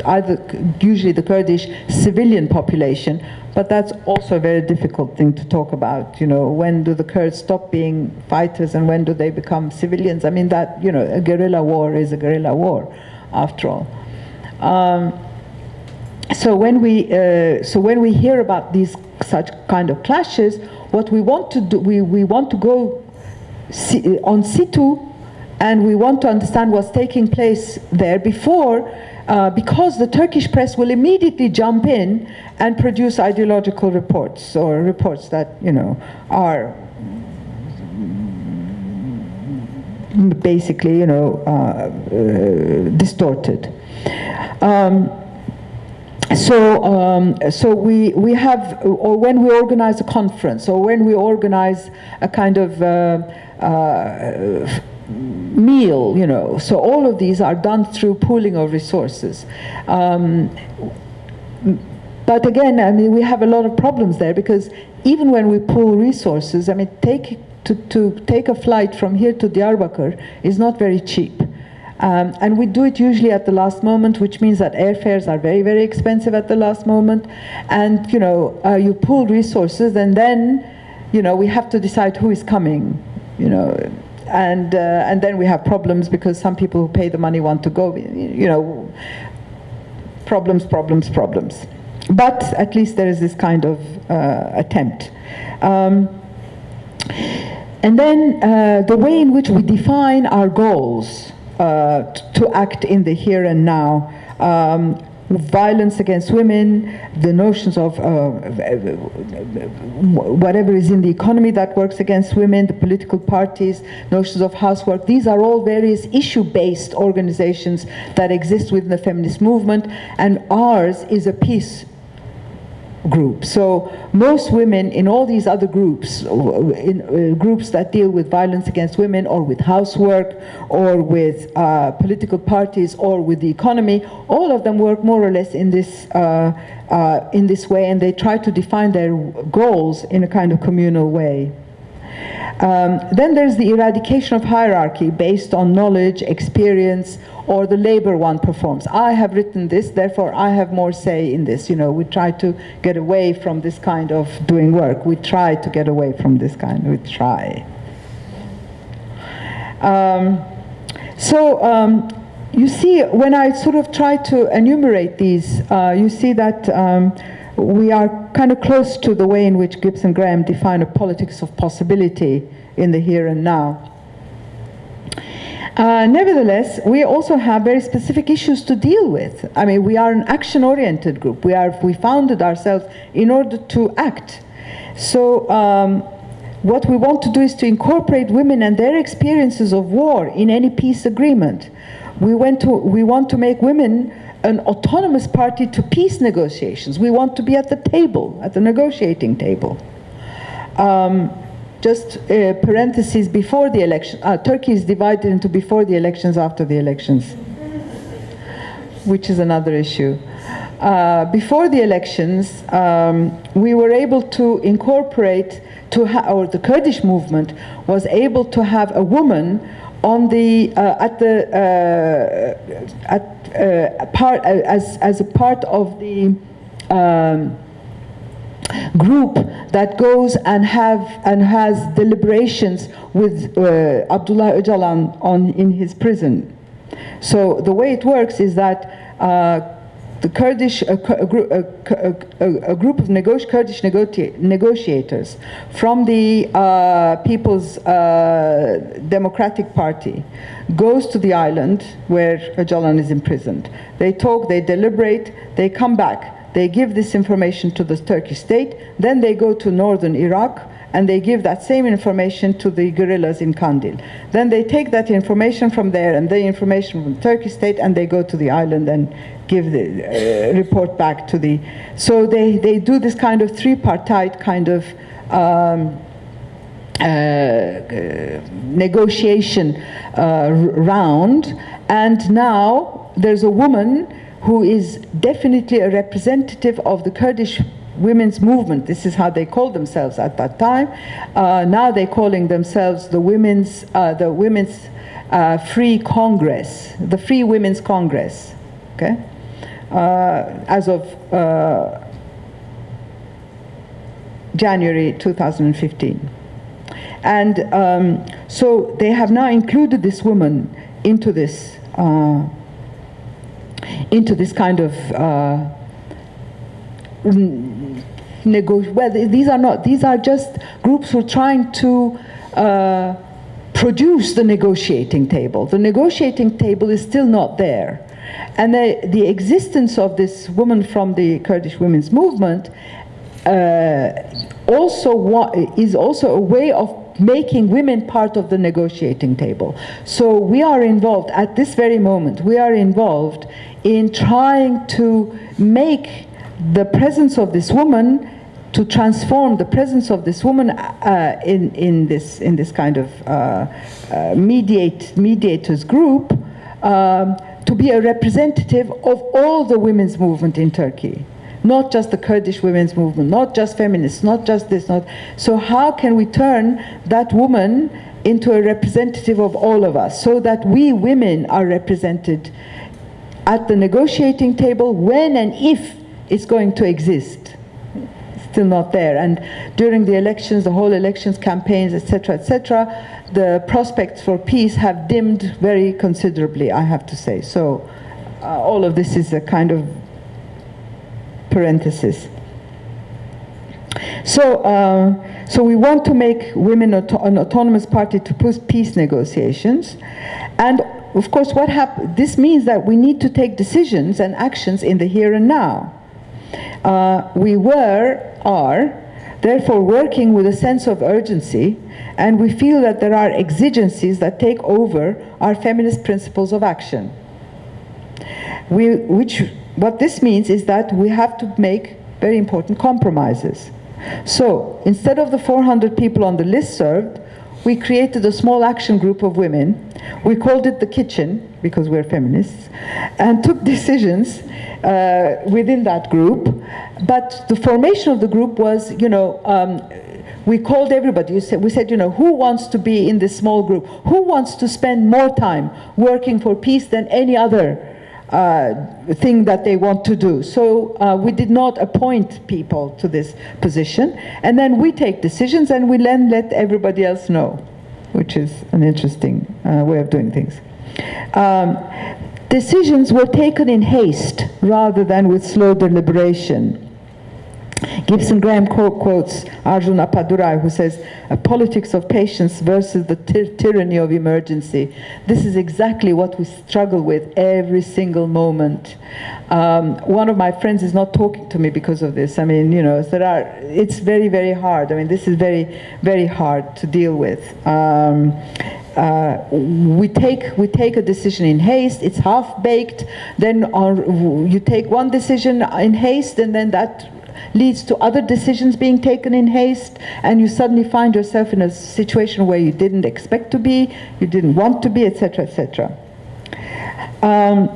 either usually the Kurdish civilian population, but that's also a very difficult thing to talk about. You know, when do the Kurds stop being fighters and when do they become civilians? I mean, that you know, a guerrilla war is a guerrilla war, after all. Um, so when we uh, so when we hear about these such kind of clashes, what we want to do, we, we want to go on situ and we want to understand what's taking place there before uh, because the Turkish press will immediately jump in and produce ideological reports or reports that you know are basically you know uh, uh, distorted. Um, so, um, so we, we have, or when we organize a conference, or when we organize a kind of uh, uh, meal, you know. So all of these are done through pooling of resources. Um, but again, I mean, we have a lot of problems there because even when we pool resources, I mean, take to, to take a flight from here to Diyarbakir is not very cheap. Um, and we do it usually at the last moment, which means that airfares are very, very expensive at the last moment. And, you know, uh, you pool resources and then, you know, we have to decide who is coming, you know. And, uh, and then we have problems because some people who pay the money want to go, you know, problems, problems, problems. But at least there is this kind of uh, attempt. Um, and then uh, the way in which we define our goals uh, to act in the here and now. Um, violence against women, the notions of uh, whatever is in the economy that works against women, the political parties, notions of housework. These are all various issue-based organizations that exist within the feminist movement, and ours is a peace group. So most women in all these other groups, in uh, groups that deal with violence against women or with housework or with uh, political parties or with the economy, all of them work more or less in this, uh, uh in this way and they try to define their goals in a kind of communal way. Um, then there's the eradication of hierarchy based on knowledge, experience, or the labor one performs. I have written this, therefore I have more say in this. You know, we try to get away from this kind of doing work. We try to get away from this kind. We try. Um, so um, you see, when I sort of try to enumerate these, uh, you see that um, we are kind of close to the way in which Gibson Graham define a politics of possibility in the here and now. Uh, nevertheless, we also have very specific issues to deal with. I mean, we are an action-oriented group. We are we founded ourselves in order to act. So. Um, what we want to do is to incorporate women and their experiences of war in any peace agreement. We, went to, we want to make women an autonomous party to peace negotiations. We want to be at the table, at the negotiating table. Um, just uh, parentheses before the election. Uh, Turkey is divided into before the elections, after the elections, which is another issue. Uh, before the elections, um, we were able to incorporate, to or the Kurdish movement was able to have a woman on the uh, at the uh, at part as as a part of the. Um, group that goes and have and has deliberations with uh, Abdullah Öcalan on in his prison. So the way it works is that uh, the Kurdish, a, a, a, a group of nego Kurdish negotiators from the uh, People's uh, Democratic Party goes to the island where Öcalan is imprisoned. They talk, they deliberate, they come back they give this information to the Turkish state, then they go to northern Iraq and they give that same information to the guerrillas in Kandil. Then they take that information from there and the information from the Turkish state and they go to the island and give the uh, report back to the. So they, they do this kind of tripartite kind of um, uh, uh, negotiation uh, round, and now there's a woman who is definitely a representative of the Kurdish women's movement. This is how they called themselves at that time. Uh, now they're calling themselves the Women's, uh, the Women's Free Congress, the Free Women's Congress. Okay, as of January 2015. And um, so they have now included this woman into this uh, into this kind of uh, negotiation. Well, these are not, these are just groups who are trying to uh, produce the negotiating table. The negotiating table is still not there. And the, the existence of this woman from the Kurdish women's movement uh, also is also a way of making women part of the negotiating table. So we are involved at this very moment, we are involved in trying to make the presence of this woman to transform the presence of this woman uh, in, in, this, in this kind of uh, uh, mediate, mediators group um, to be a representative of all the women's movement in Turkey not just the Kurdish women's movement, not just feminists, not just this, not. So how can we turn that woman into a representative of all of us so that we women are represented at the negotiating table when and if it's going to exist? Still not there. And during the elections, the whole elections campaigns, etc., etc., the prospects for peace have dimmed very considerably, I have to say. So uh, all of this is a kind of parenthesis. So, uh, so we want to make women auto an autonomous party to push peace negotiations, and of course, what hap- this means that we need to take decisions and actions in the here and now. Uh, we were, are, therefore working with a sense of urgency, and we feel that there are exigencies that take over our feminist principles of action. We, which, what this means is that we have to make very important compromises. So, instead of the 400 people on the list served, we created a small action group of women. We called it the kitchen because we're feminists, and took <laughs> decisions uh, within that group. But the formation of the group was, you know, um, we called everybody. Said, we said, you know, who wants to be in this small group? Who wants to spend more time working for peace than any other uh, thing that they want to do. So uh, we did not appoint people to this position. And then we take decisions and we then let everybody else know, which is an interesting uh, way of doing things. Um, decisions were taken in haste rather than with slow deliberation. Gibson Graham quotes Arjun Appadurai, who says, a politics of patience versus the ty tyranny of emergency. This is exactly what we struggle with every single moment. Um, one of my friends is not talking to me because of this. I mean, you know, there are, it's very, very hard. I mean, this is very, very hard to deal with. Um, uh, we take we take a decision in haste. It's half baked. Then on, you take one decision in haste, and then that leads to other decisions being taken in haste, and you suddenly find yourself in a situation where you didn't expect to be, you didn't want to be, etc., etc. Um,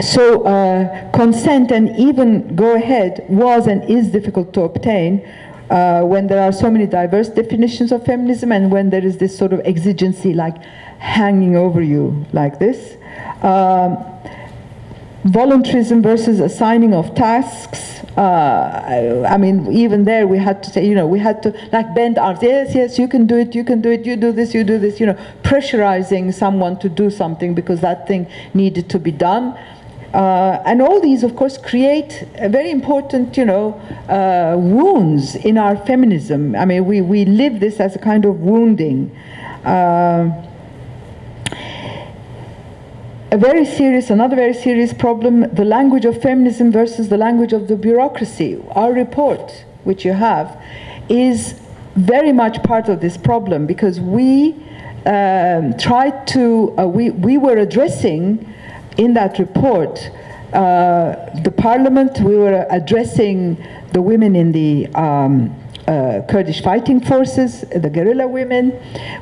so uh, consent and even go ahead was and is difficult to obtain uh, when there are so many diverse definitions of feminism and when there is this sort of exigency like hanging over you like this. Um, voluntarism versus assigning of tasks. Uh, I, I, mean, even there we had to say, you know, we had to like bend arms. Yes, yes, you can do it, you can do it, you do this, you do this, you know, pressurizing someone to do something because that thing needed to be done. Uh, and all these, of course, create very important, you know, uh, wounds in our feminism. I mean, we, we live this as a kind of wounding. Uh, a very serious, another very serious problem, the language of feminism versus the language of the bureaucracy. Our report, which you have, is very much part of this problem because we um, tried to, uh, we, we were addressing in that report uh, the parliament, we were addressing the women in the um, uh, Kurdish fighting forces, the guerrilla women.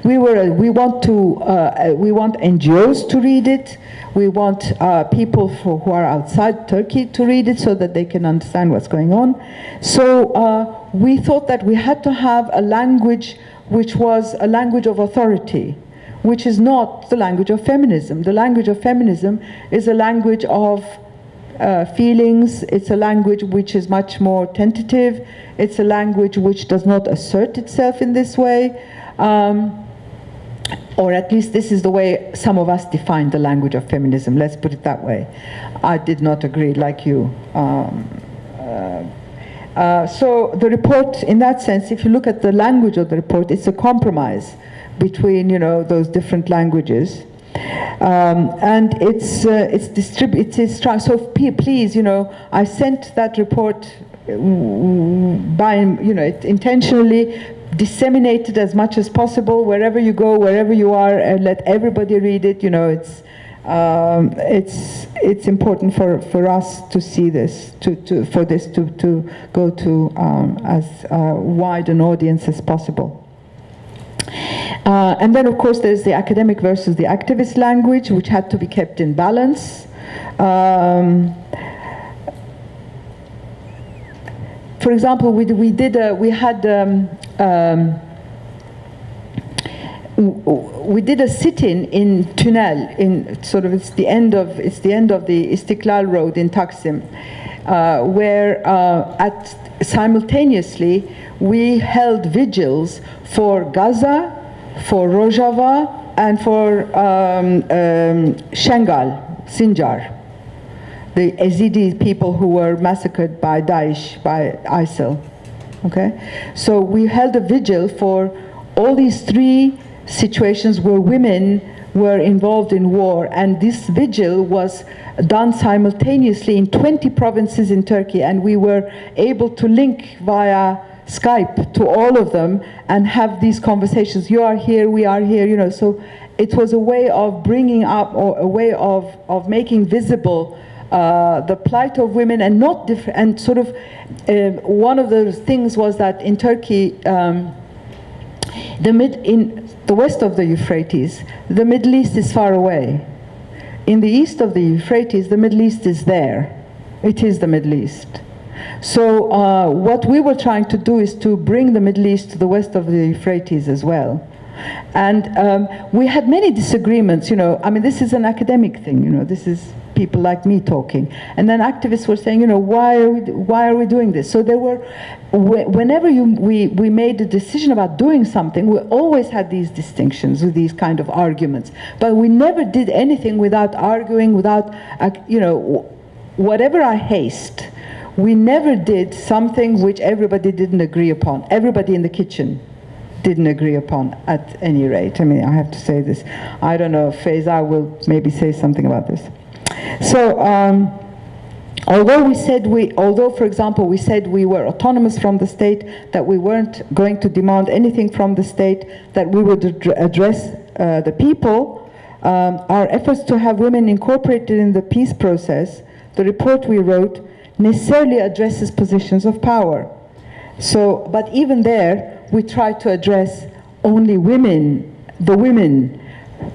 We were we want to uh, we want NGOs to read it. We want uh, people for, who are outside Turkey to read it so that they can understand what's going on. So uh, we thought that we had to have a language which was a language of authority, which is not the language of feminism. The language of feminism is a language of uh, feelings. It's a language which is much more tentative. It's a language which does not assert itself in this way. Um, or at least this is the way some of us define the language of feminism. Let's put it that way. I did not agree, like you. Um, uh, uh, so the report, in that sense, if you look at the language of the report, it's a compromise between, you know, those different languages. Um, and it's uh, it's distributed. So please, you know, I sent that report mm, by you know it intentionally it as much as possible wherever you go, wherever you are, and let everybody read it. You know, it's. Um, it's it's important for, for us to see this, to, to for this to, to go to um, as uh, wide an audience as possible. Uh, and then, of course, there's the academic versus the activist language, which had to be kept in balance. Um, for example, we, we did a, we had um, um, we did a sit-in in Tünel, in sort of it's the end of it's the end of the Istiklal Road in Taksim, uh, where uh, at simultaneously we held vigils for Gaza, for Rojava, and for um, um, Shengal, Sinjar, the Yazidi people who were massacred by Daesh, by ISIL. Okay, so we held a vigil for all these three situations where women were involved in war, and this vigil was done simultaneously in 20 provinces in Turkey, and we were able to link via Skype to all of them and have these conversations. You are here, we are here, you know. So it was a way of bringing up or a way of, of making visible uh, the plight of women and not different and sort of uh, one of the things was that in Turkey um, the mid in the west of the Euphrates the Middle East is far away. In the east of the Euphrates the Middle East is there. It is the Middle East. So uh, what we were trying to do is to bring the Middle East to the west of the Euphrates as well and um, we had many disagreements, you know. I mean, this is an academic thing, you know. This is people like me talking. And then activists were saying, you know, why are we, why are we doing this? So there were, whenever you, we, we made a decision about doing something, we always had these distinctions with these kind of arguments. But we never did anything without arguing, without, you know, whatever I haste. We never did something which everybody didn't agree upon. Everybody in the kitchen didn't agree upon at any rate. I mean, I have to say this. I don't know Feyza will maybe say something about this. So, um, although we said we, although, for example, we said we were autonomous from the state, that we weren't going to demand anything from the state, that we would ad address uh, the people, um, our efforts to have women incorporated in the peace process, the report we wrote, necessarily addresses positions of power. So, but even there, we try to address only women, the women,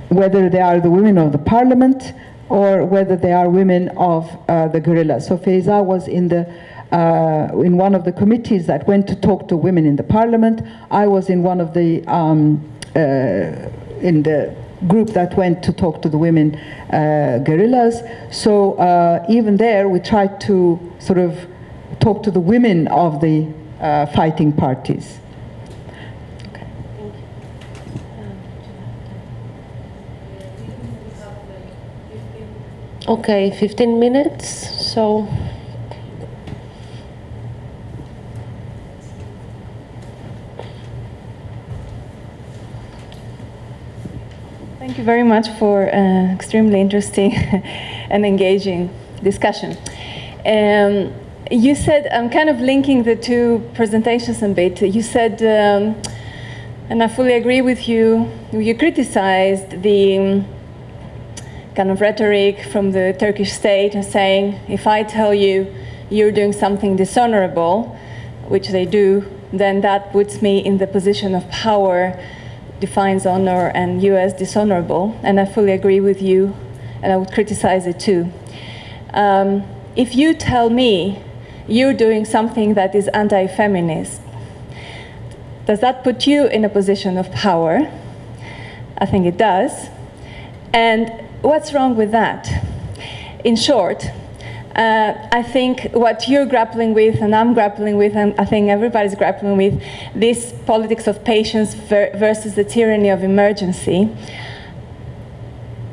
whether they are the women of the parliament or whether they are women of uh, the guerrillas. So Feyza was in the uh, in one of the committees that went to talk to women in the parliament. I was in one of the um, uh, in the group that went to talk to the women uh, guerrillas. So uh, even there, we tried to sort of talk to the women of the uh, fighting parties. Okay, 15 minutes. So Thank you very much for uh, extremely interesting <laughs> and engaging discussion. Um, you said, I'm kind of linking the two presentations a bit. You said, um, and I fully agree with you, you criticized the kind of rhetoric from the Turkish state and saying, if I tell you you're doing something dishonorable, which they do, then that puts me in the position of power, defines honor and as dishonorable. And I fully agree with you, and I would criticize it too. Um, if you tell me you're doing something that is anti feminist, does that put you in a position of power? I think it does. And what's wrong with that? In short, uh, I think what you're grappling with, and I'm grappling with, and I think everybody's grappling with, this politics of patience ver versus the tyranny of emergency.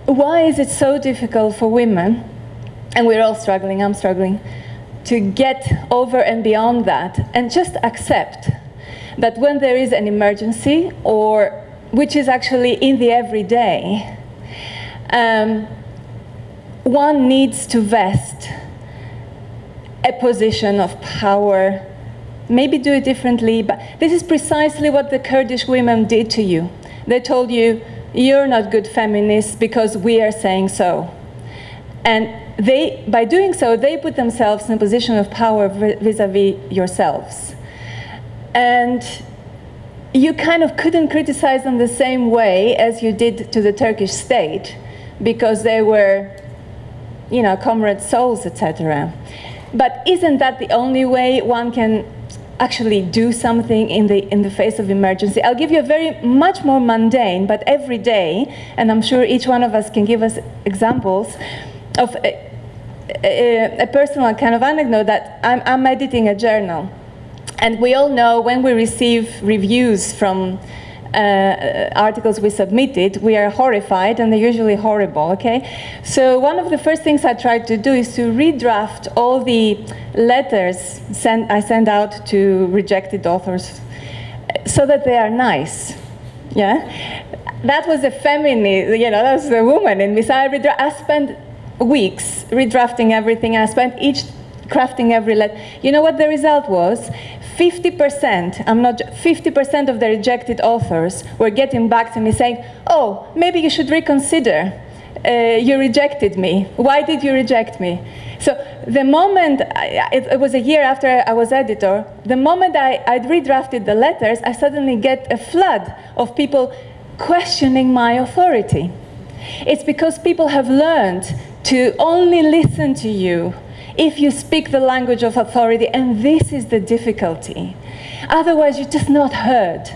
Why is it so difficult for women, and we're all struggling, I'm struggling, to get over and beyond that and just accept that when there is an emergency, or which is actually in the everyday, um, one needs to vest a position of power, maybe do it differently, but this is precisely what the Kurdish women did to you. They told you, you're not good feminists because we are saying so. And they, by doing so, they put themselves in a position of power vis-a-vis -vis yourselves. And you kind of couldn't criticize them the same way as you did to the Turkish state because they were, you know, comrade souls, etc. But isn't that the only way one can actually do something in the in the face of emergency? I'll give you a very much more mundane, but every day, and I'm sure each one of us can give us examples of a, a, a personal kind of anecdote that I'm, I'm editing a journal. And we all know when we receive reviews from uh, articles we submitted, we are horrified and they're usually horrible, okay? So one of the first things I tried to do is to redraft all the letters I send out to rejected authors so that they are nice, yeah? that was a feminine, you know, that was a woman in me. So I, redra- I spent weeks redrafting everything. and I spent each crafting every letter. You know what the result was? 50%, I'm not, 50% of the rejected authors were getting back to me saying, oh, maybe you should reconsider. Uh, you rejected me. Why did you reject me? So the moment, I, it, it, was a year after I was editor, the moment I, I'd redrafted the letters, I suddenly get a flood of people questioning my authority. It's because people have learned to only listen to you if you speak the language of authority, and this is the difficulty. Otherwise, you're just not heard.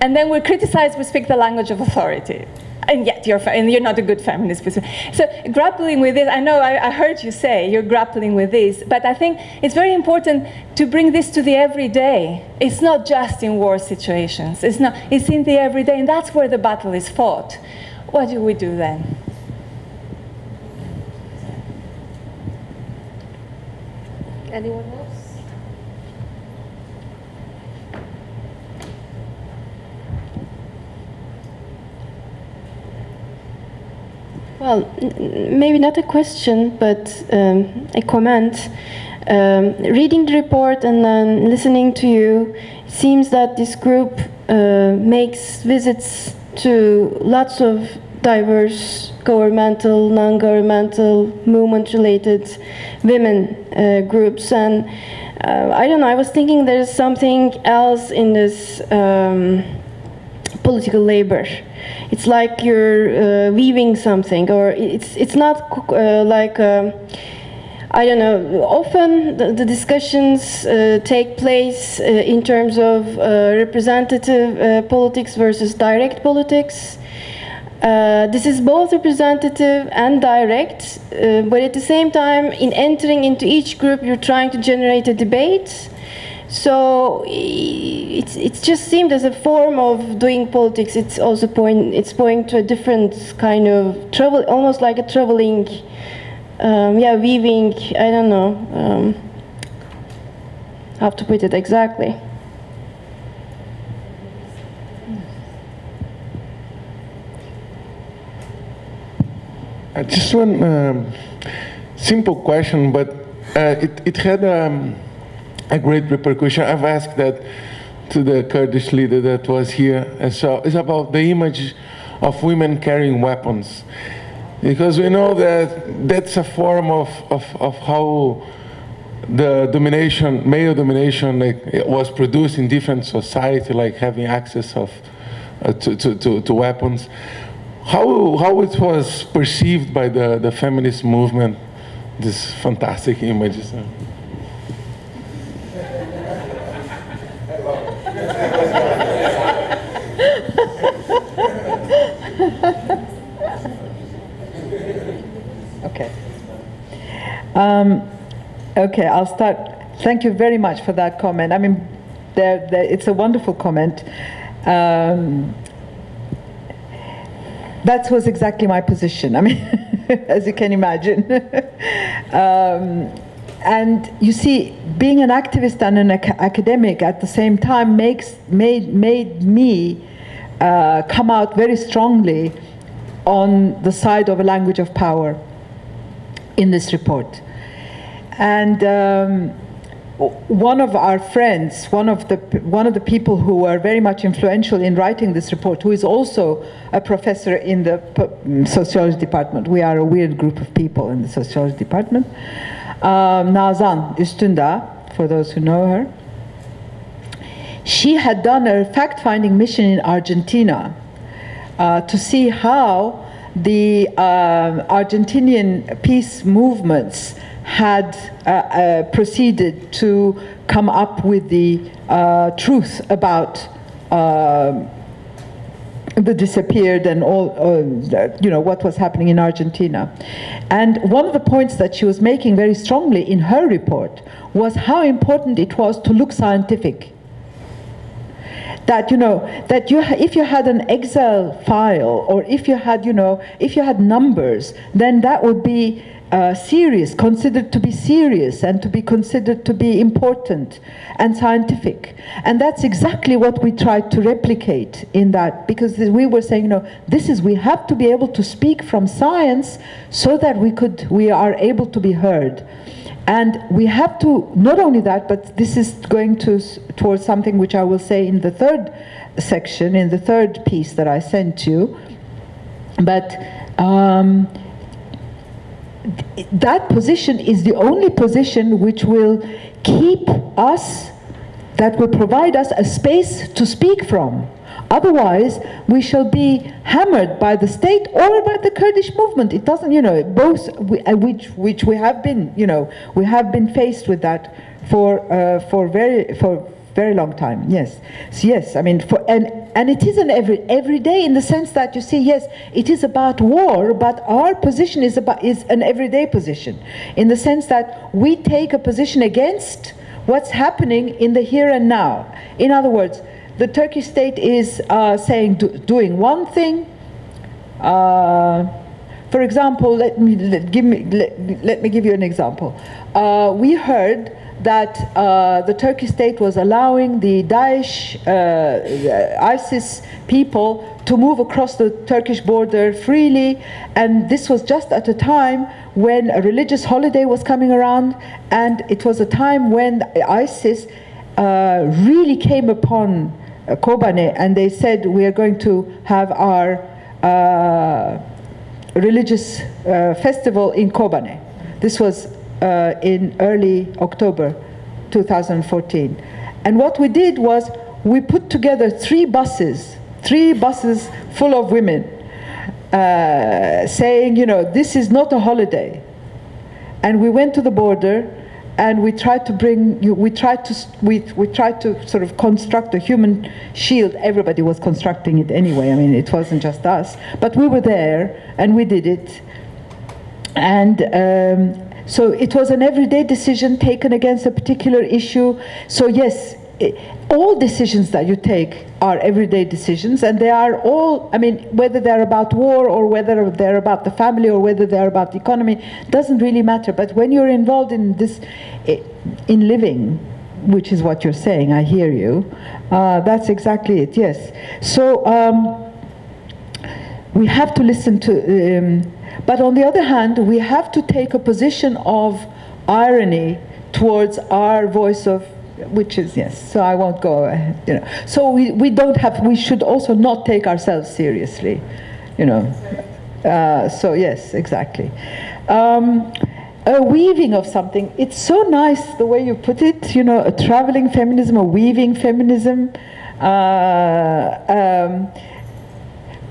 And then we're criticized, we speak the language of authority. And yet you're, and you're not a good feminist. Person. So grappling with this, I know I, I heard you say you're grappling with this, but I think it's very important to bring this to the everyday. It's not just in war situations. It's, not, it's in the everyday, and that's where the battle is fought. What do we do then? Anyone else? Well, maybe not a question, but um, a comment. Um, reading the report and then listening to you, seems that this group uh, makes visits to lots of diverse governmental, non-governmental, movement-related women uh, groups. And uh, I don't know, I was thinking there's something else in this um, political labor. It's like you're uh, weaving something, or it's, it's not uh, like... Um, I don't know. Often the, the discussions uh, take place uh, in terms of uh, representative uh, politics versus direct politics. Uh, this is both representative and direct, uh, but at the same time, in entering into each group, you're trying to generate a debate. So it's it's just seemed as a form of doing politics. It's also point it's pointing to a different kind of travel, almost like a traveling, um, yeah, weaving. I don't know um, how to put it exactly. Uh, just one um, simple question, but uh, it, it had um, a great repercussion. I've asked that to the Kurdish leader that was here. And so it's about the image of women carrying weapons. Because we know that that's a form of, of, of how the domination, male domination, like, was produced in different society, like having access of, uh, to, to, to, to weapons how, how it was perceived by the, the feminist movement, these fantastic images. okay. Um, okay, I'll start. Thank you very much for that comment. I mean, it's a wonderful comment. Um, that was exactly my position. I mean, <laughs> as you can imagine. <laughs> um, and you see, being an activist and an ac academic at the same time makes made made me uh, come out very strongly on the side of a language of power in this report. And um, one of our friends, one of the one of the people who were very much influential in writing this report, who is also a professor in the sociology department. We are a weird group of people in the sociology department. Um, Nazan Üstündağ, for those who know her. She had done a fact-finding mission in Argentina uh, to see how the uh, Argentinian peace movements had uh, uh, proceeded to come up with the uh, truth about uh, the disappeared and all, uh, you know, what was happening in Argentina. And one of the points that she was making very strongly in her report was how important it was to look scientific that you know that you if you had an excel file or if you had you know if you had numbers then that would be uh, serious, considered to be serious and to be considered to be important and scientific. And that's exactly what we tried to replicate in that, because we were saying, you know, this is, we have to be able to speak from science so that we could, we are able to be heard. And we have to, not only that, but this is going to, towards something which I will say in the third section, in the third piece that I sent you, but um, that position is the only position which will keep us, that will provide us a space to speak from. Otherwise, we shall be hammered by the state or by the Kurdish movement. It doesn't, you know, both, uh, which, which we have been, you know, we have been faced with that for, uh, for very, for very long time. Yes, yes. I mean, for and and it is an every every day in the sense that you see, yes, it is about war, but our position is about is an everyday position, in the sense that we take a position against what's happening in the here and now. In other words, the Turkish state is uh, saying do, doing one thing. Uh, for example, let me let, give me let, let me give you an example. Uh, we heard that uh, the Turkish state was allowing the Daesh, uh, ISIS people to move across the Turkish border freely, and this was just at a time when a religious holiday was coming around, and it was a time when ISIS uh, really came upon uh, Kobane, and they said we are going to have our uh, religious uh, festival in Kobane. This was uh, in early October 2014. And what we did was we put together three buses, three buses full of women, uh, saying, you know, this is not a holiday. And we went to the border and we tried to bring you, we tried to we, we tried to sort of construct a human shield everybody was constructing it anyway i mean it wasn't just us but we were there and we did it and um, so it was an everyday decision taken against a particular issue. So yes, it, all decisions that you take are everyday decisions, and they are all, I mean, whether they're about war or whether they're about the family or whether they're about the economy, doesn't really matter. But when you're involved in this, in living, which is what you're saying, I hear you, uh, that's exactly it, yes. So um, we have to listen to. Um, but on the other hand, we have to take a position of irony towards our voice of which is yes. So i won't go ahead you know. So we, we don't have we should also not take ourselves seriously you know. Uh, so yes exactly. Um, a weaving of something it's so nice the way you put it you know a traveling feminism a weaving feminism. Uh, um,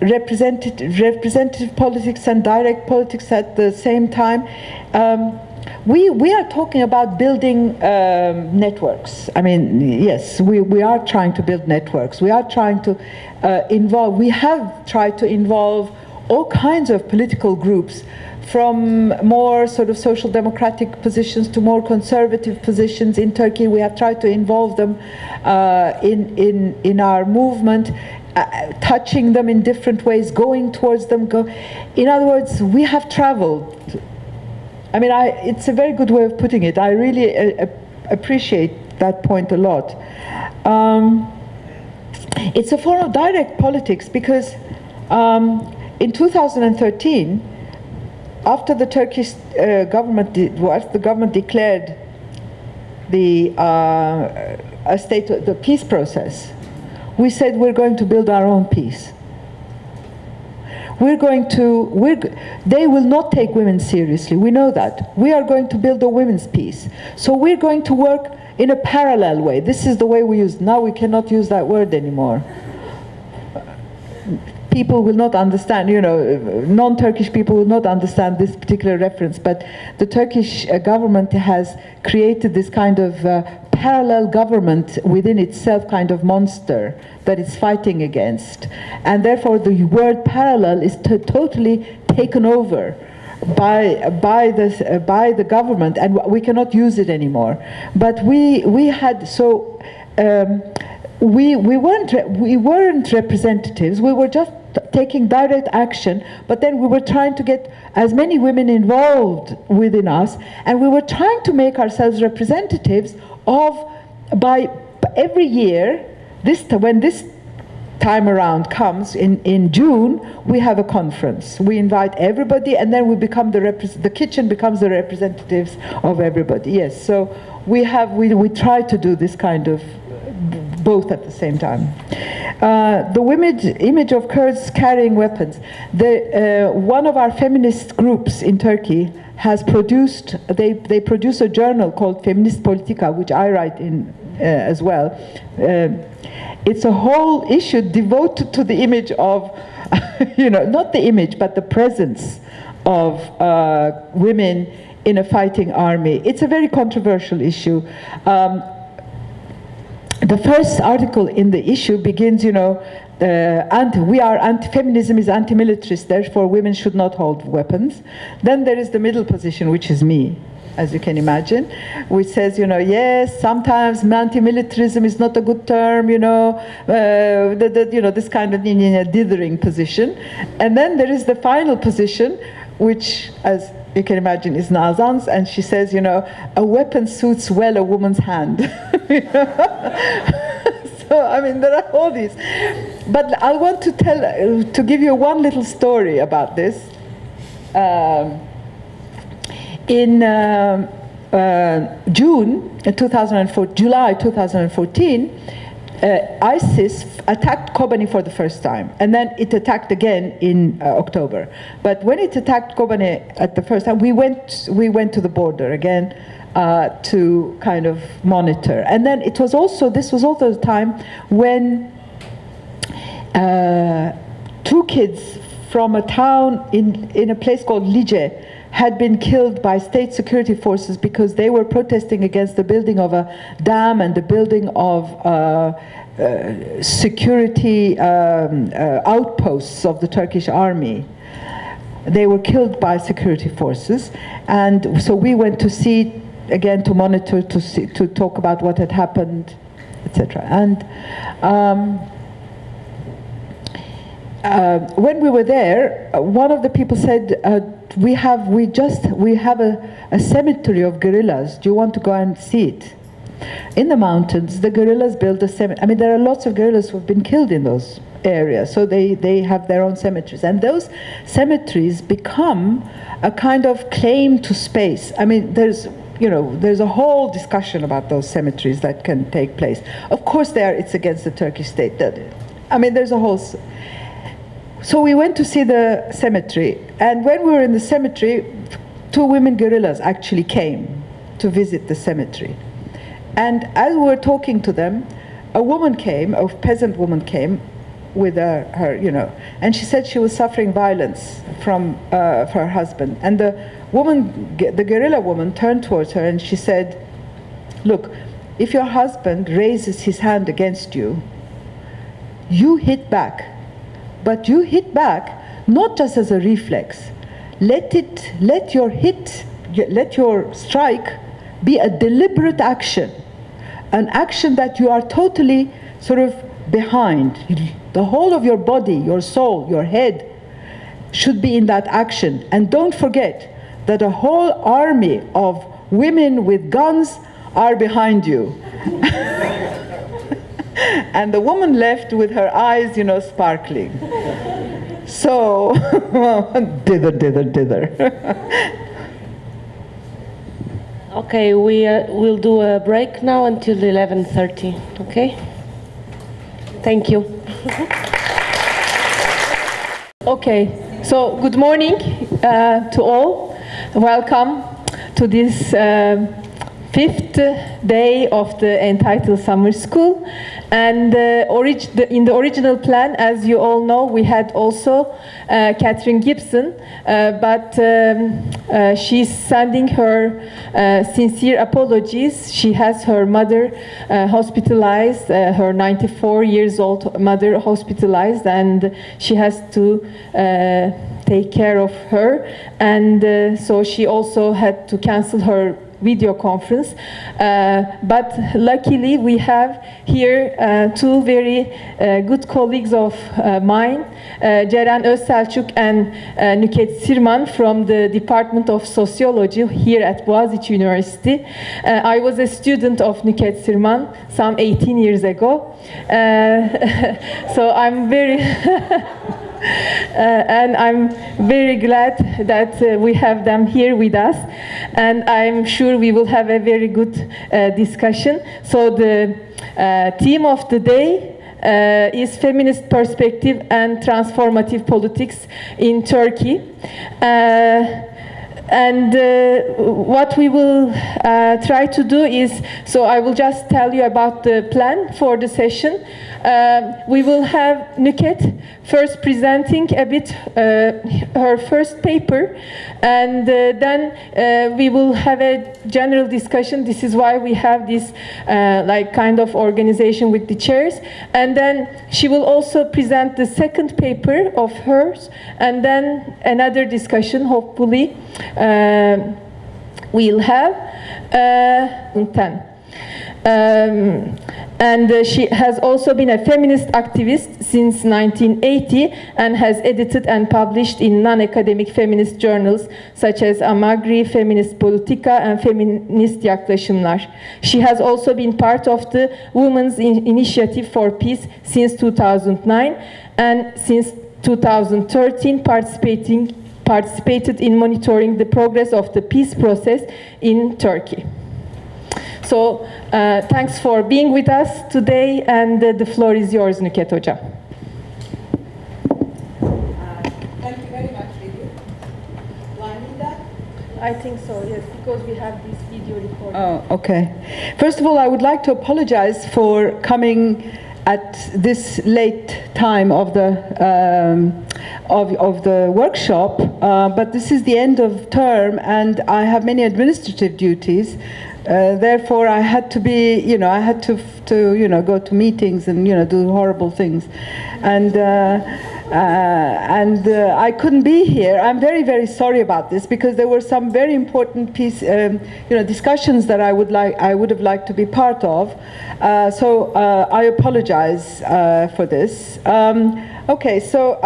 representative, representative politics and direct politics at the same time. Um, we, we are talking about building um, networks. I mean, yes, we, we are trying to build networks. We are trying to uh, involve, we have tried to involve all kinds of political groups from more sort of social democratic positions to more conservative positions in Turkey. We have tried to involve them uh, in, in, in our movement uh, touching them in different ways, going towards them. Go. In other words, we have traveled. I mean, I, it's a very good way of putting it. I really uh, appreciate that point a lot. Um, it's a form of direct politics because um, in 2013, after the Turkish uh, government, the government declared the uh, a state, the peace process, we said we're going to build our own peace. We're going to, we're, they will not take women seriously, we know that. We are going to build a women's peace. So we're going to work in a parallel way. This is the way we use, now we cannot use that word anymore people will not understand, you know, non-Turkish people will not understand this particular reference, but the Turkish uh, government has created this kind of uh, parallel government within itself kind of monster that it's fighting against. And therefore the word parallel is totally taken over by by the uh, by the government and we cannot use it anymore but we we had so um, we we weren't we weren't representatives we were just taking direct action, but then we were trying to get as many women involved within us, and we were trying to make ourselves representatives of, by every year, this when this time around comes in, in June, we have a conference. We invite everybody, and then we become the the kitchen becomes the representatives of everybody. Yes, so we have we, we try to do this kind of both at the same time. Uh, the image, image of Kurds carrying weapons. The, uh, one of our feminist groups in Turkey has produced, they, they produce a journal called Feminist Politika, which I write in uh, as well. Uh, it's a whole issue devoted to the image of, <laughs> you know, not the image, but the presence of uh, women in a fighting army. It's a very controversial issue. Um, the first article in the issue begins, you know, uh, we are anti, feminism is anti-militarist, therefore women should not hold weapons. Then there is the middle position, which is me, as you can imagine, which says, you know, yes, sometimes anti-militarism is not a good term, you know, uh, the, the, you know, this kind of you know, dithering position. And then there is the final position, which, as you can imagine, is Nazan's, and she says, you know, a weapon suits well a woman's hand. <laughs> so, I mean, there are all these. But I want to tell, to give you one little story about this. Um, in um, uh, June 2004, July 2014, uh, ISIS attacked Kobani for the first time, and then it attacked again in uh, October. But when it attacked Kobani at the first time, we went we went to the border again uh, to kind of monitor, and then it was also this was also the time when uh, two kids from a town in in a place called Lice had been killed by state security forces because they were protesting against the building of a dam and the building of uh, uh, security um, uh, outposts of the Turkish army. They were killed by security forces, and so we went to see again to monitor to see, to talk about what had happened, etc. And. Um, uh, when we were there, uh, one of the people said, uh, "We have, we just, we have a, a cemetery of guerrillas. Do you want to go and see it?" In the mountains, the guerrillas built a cemetery. I mean, there are lots of guerrillas who have been killed in those areas, so they, they have their own cemeteries, and those cemeteries become a kind of claim to space. I mean, there's you know, there's a whole discussion about those cemeteries that can take place. Of course, there it's against the Turkish state. That, I mean, there's a whole. So we went to see the cemetery, and when we were in the cemetery, two women guerrillas actually came to visit the cemetery. And as we were talking to them, a woman came, a peasant woman came with uh, her, you know, and she said she was suffering violence from uh, her husband. And the woman, the guerrilla woman, turned towards her and she said, Look, if your husband raises his hand against you, you hit back but you hit back not just as a reflex. Let it, let your hit, let your strike be a deliberate action, an action that you are totally sort of behind. The whole of your body, your soul, your head should be in that action. And don't forget that a whole army of women with guns are behind you. <laughs> and the woman left with her eyes, you know, sparkling. So, <laughs> dither, dither, dither. okay, we uh, will do a break now until 11:30. Okay. Thank you. <laughs> okay. So, good morning uh, to all. Welcome to this. Uh, fifth day of the entitled summer school and the, in the original plan as you all know we had also uh, Katherine Gibson uh, but um, uh, she's sending her sincere apologies. She has her mother hospitalized her 94 years old mother hospitalized and she has to take care of her. And so she also had to cancel her video conference. Uh, but luckily, we have here uh, two very uh, good colleagues of uh, mine, uh, Ceren Özselçuk and uh, Nükhet Sirman from the Department of Sociology here at Boğaziçi University. Uh, I was a student of Nükhet Sirman some 18 years ago. <laughs> So I'm very <laughs> and I'm very glad that uh, we have them here with us, and I'm sure we will have a very good uh, discussion. So the uh, theme of the day uh, is feminist perspective and transformative politics in Turkey. Uh, and uh, what we will uh, try to do is, so I will just tell you about the plan for the session. Um, we will have Nükhet first presenting a bit uh, her first paper, and uh, then uh, we will have a general discussion. This is why we have this like kind of organization with the chairs, and then she will also present the second paper of hers, and then another discussion, hopefully uh, we'll have uh, 10. Um, and uh, she has also been a feminist activist since 1980 and has edited and published in non-academic feminist journals such as Amargi, Feminist Politika, and Feminist Yaklaşımlar. She has also been part of the Women's In- Initiative for Peace since 2009 and since 2013 participating participated in monitoring the progress of the peace process in Turkey. So uh, thanks for being with us today, and uh, the floor is yours, Nükhet Hoca. Thank you very much, Lily. Do I need that? I think so, yes, because we have this video recording. Oh, okay. First of all, I would like to apologize for coming at this late time of the um, of, of the workshop, uh, but this is the end of term, and I have many administrative duties. Uh, therefore, I had to be, you know, I had to, to, you know, go to meetings and, you know, do horrible things, and uh, uh, and uh, I couldn't be here. I'm very, very sorry about this because there were some very important piece, um, you know, discussions that I would like, I would have liked to be part of. Uh, so I apologize for this. Um, okay, so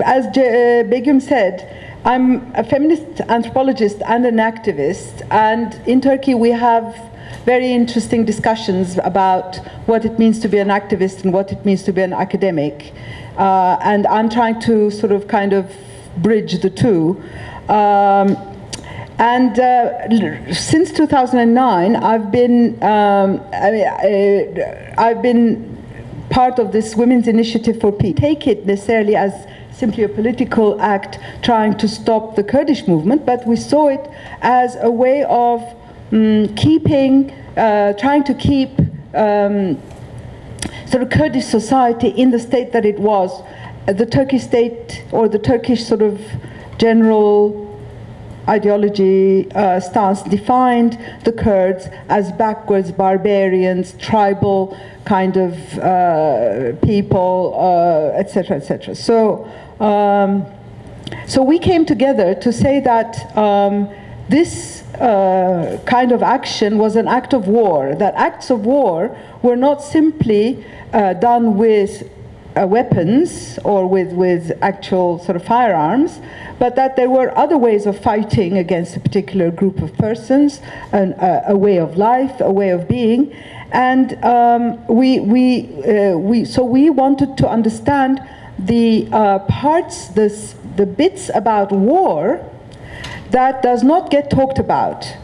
as J- Begum said, I'm a feminist anthropologist and an activist, and in Turkey we have very interesting discussions about what it means to be an activist and what it means to be an academic. Uh, and I'm trying to sort of kind of bridge the two. Um, and uh, since 2009, I've been, um, I mean, uh, I've been part of this Women's Initiative for Peace. Take it necessarily as simply a political act trying to stop the Kurdish movement, but we saw it as a way of mm, keeping, uh, trying to keep um, sort of Kurdish society in the state that it was. Uh, The Turkish state or the Turkish sort of general ideology uh, stance defined the Kurds as backwards barbarians, tribal kind of uh, people, uh, etc., etc. So, um, so we came together to say that um, this uh, kind of action was an act of war. That acts of war were not simply uh, done with uh, weapons or with, with actual sort of firearms, but that there were other ways of fighting against a particular group of persons, an, uh, a way of life, a way of being. And um, we, we, uh, we, so we wanted to understand the uh, parts, this, the bits about war that does not get talked about.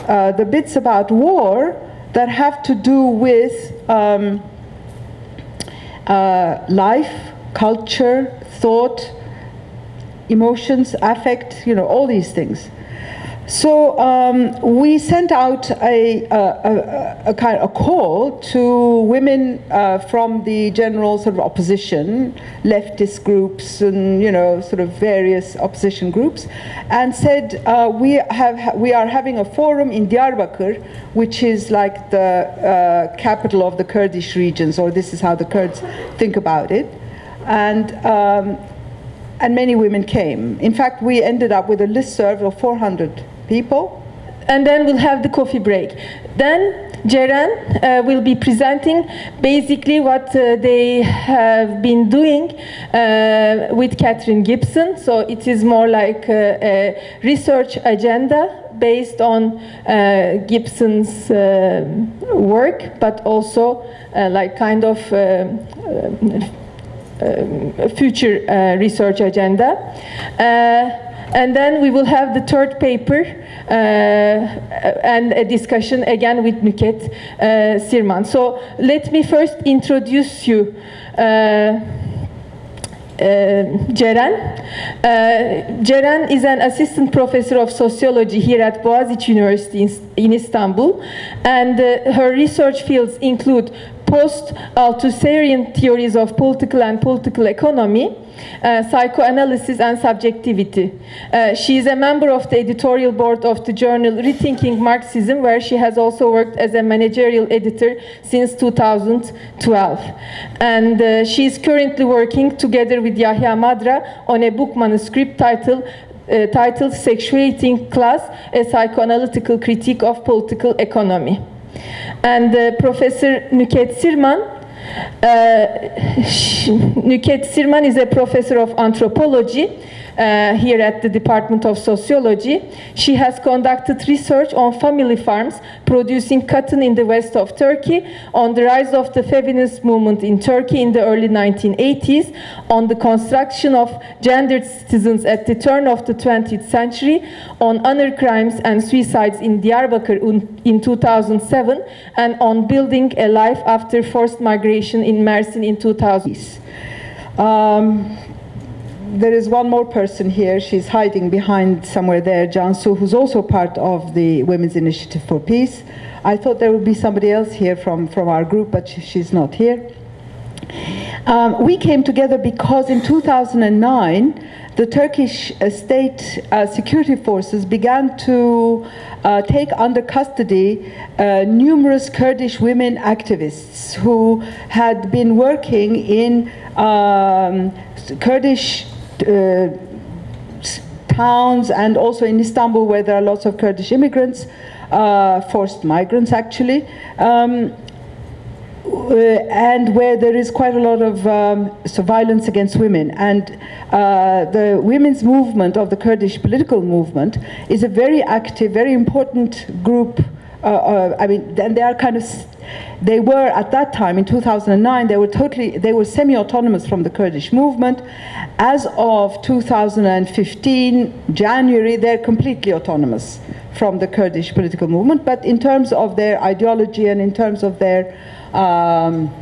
Uh, the bits about war that have to do with um, uh, life, culture, thought, emotions, affect, you know, all these things. So um, we sent out a, a, a, a kind of a call to women uh, from the general sort of opposition, leftist groups, and you know, sort of various opposition groups, and said uh, we have we are having a forum in Diyarbakir, which is like the uh, capital of the Kurdish regions, or this is how the Kurds think about it, and. Um, and many women came. In fact, we ended up with a listserv of 400 people. and then we'll have the coffee break. Then Ceren uh, will be presenting basically what uh, they have been doing uh, with Katherine Gibson. So it is more like a, research agenda based on uh, Gibson's uh, work, but also uh, like kind of um, um, future research agenda. And then we will have the third paper uh, and a discussion again with Nükhet uh, Sirman. So let me first introduce you. Uh, uh, Ceren. Uh, is an assistant professor of sociology here at Boğaziçi University in, in Istanbul, and uh, her research fields include post-Althusserian theories of political and political economy, uh, psychoanalysis and subjectivity. Uh, she is a member of the editorial board of the journal Rethinking Marxism, where she has also worked as a managerial editor since 2012. And uh, she is currently working together with Yahya Madra on a book manuscript titled uh, titled Sexuating Class, a Psychoanalytical Critique of Political Economy. And uh, Professor Nüket Sirman uh, <laughs> Nüket Sirman is a professor of anthropology uh, here at the Department of Sociology. She has conducted research on family farms producing cotton in the west of Turkey, on the rise of the feminist movement in Turkey in the early 1980s, on the construction of gendered citizens at the turn of the 20th century, on honor crimes and suicides in Diyarbakir in 2007, and on building a life after forced migration in Mersin in 2000. Um, there is one more person here. She's hiding behind somewhere there, Jan Jansu, who's also part of the Women's Initiative for Peace. I thought there would be somebody else here from, from our group, but she, she's not here. Um, we came together because in 2009, the Turkish uh, state uh, security forces began to uh, take under custody uh, numerous Kurdish women activists who had been working in um, Kurdish towns and also in Istanbul where there are lots of Kurdish immigrants, uh, forced migrants actually, um, uh, and where there is quite a lot of um, so violence against women. And uh, the women's movement of the Kurdish political movement is a very active, very important group. Uh, uh I mean, and they are kind of they were at that time in 2009 they were totally they were semi-autonomous from the Kurdish movement. As of 2015 January they're completely autonomous from the Kurdish political movement. But in terms of their ideology and in terms of their um,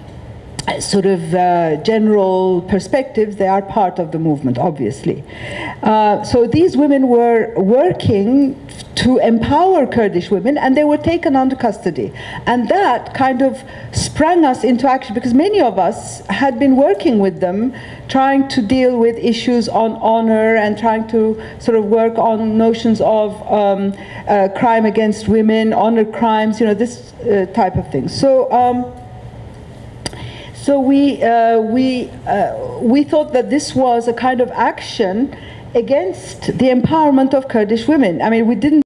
sort of uh, general perspectives, they are part of the movement, obviously. Uh, so these women were working to empower Kurdish women, and they were taken under custody. And that kind of sprang us into action because many of us had been working with them, trying to deal with issues on honor and trying to sort of work on notions of um, uh, crime against women, honor crimes, you know, this uh, type of thing. So. Um, so we, uh, we, uh, we thought that this was a kind of action against the empowerment of Kurdish women. I mean, we didn't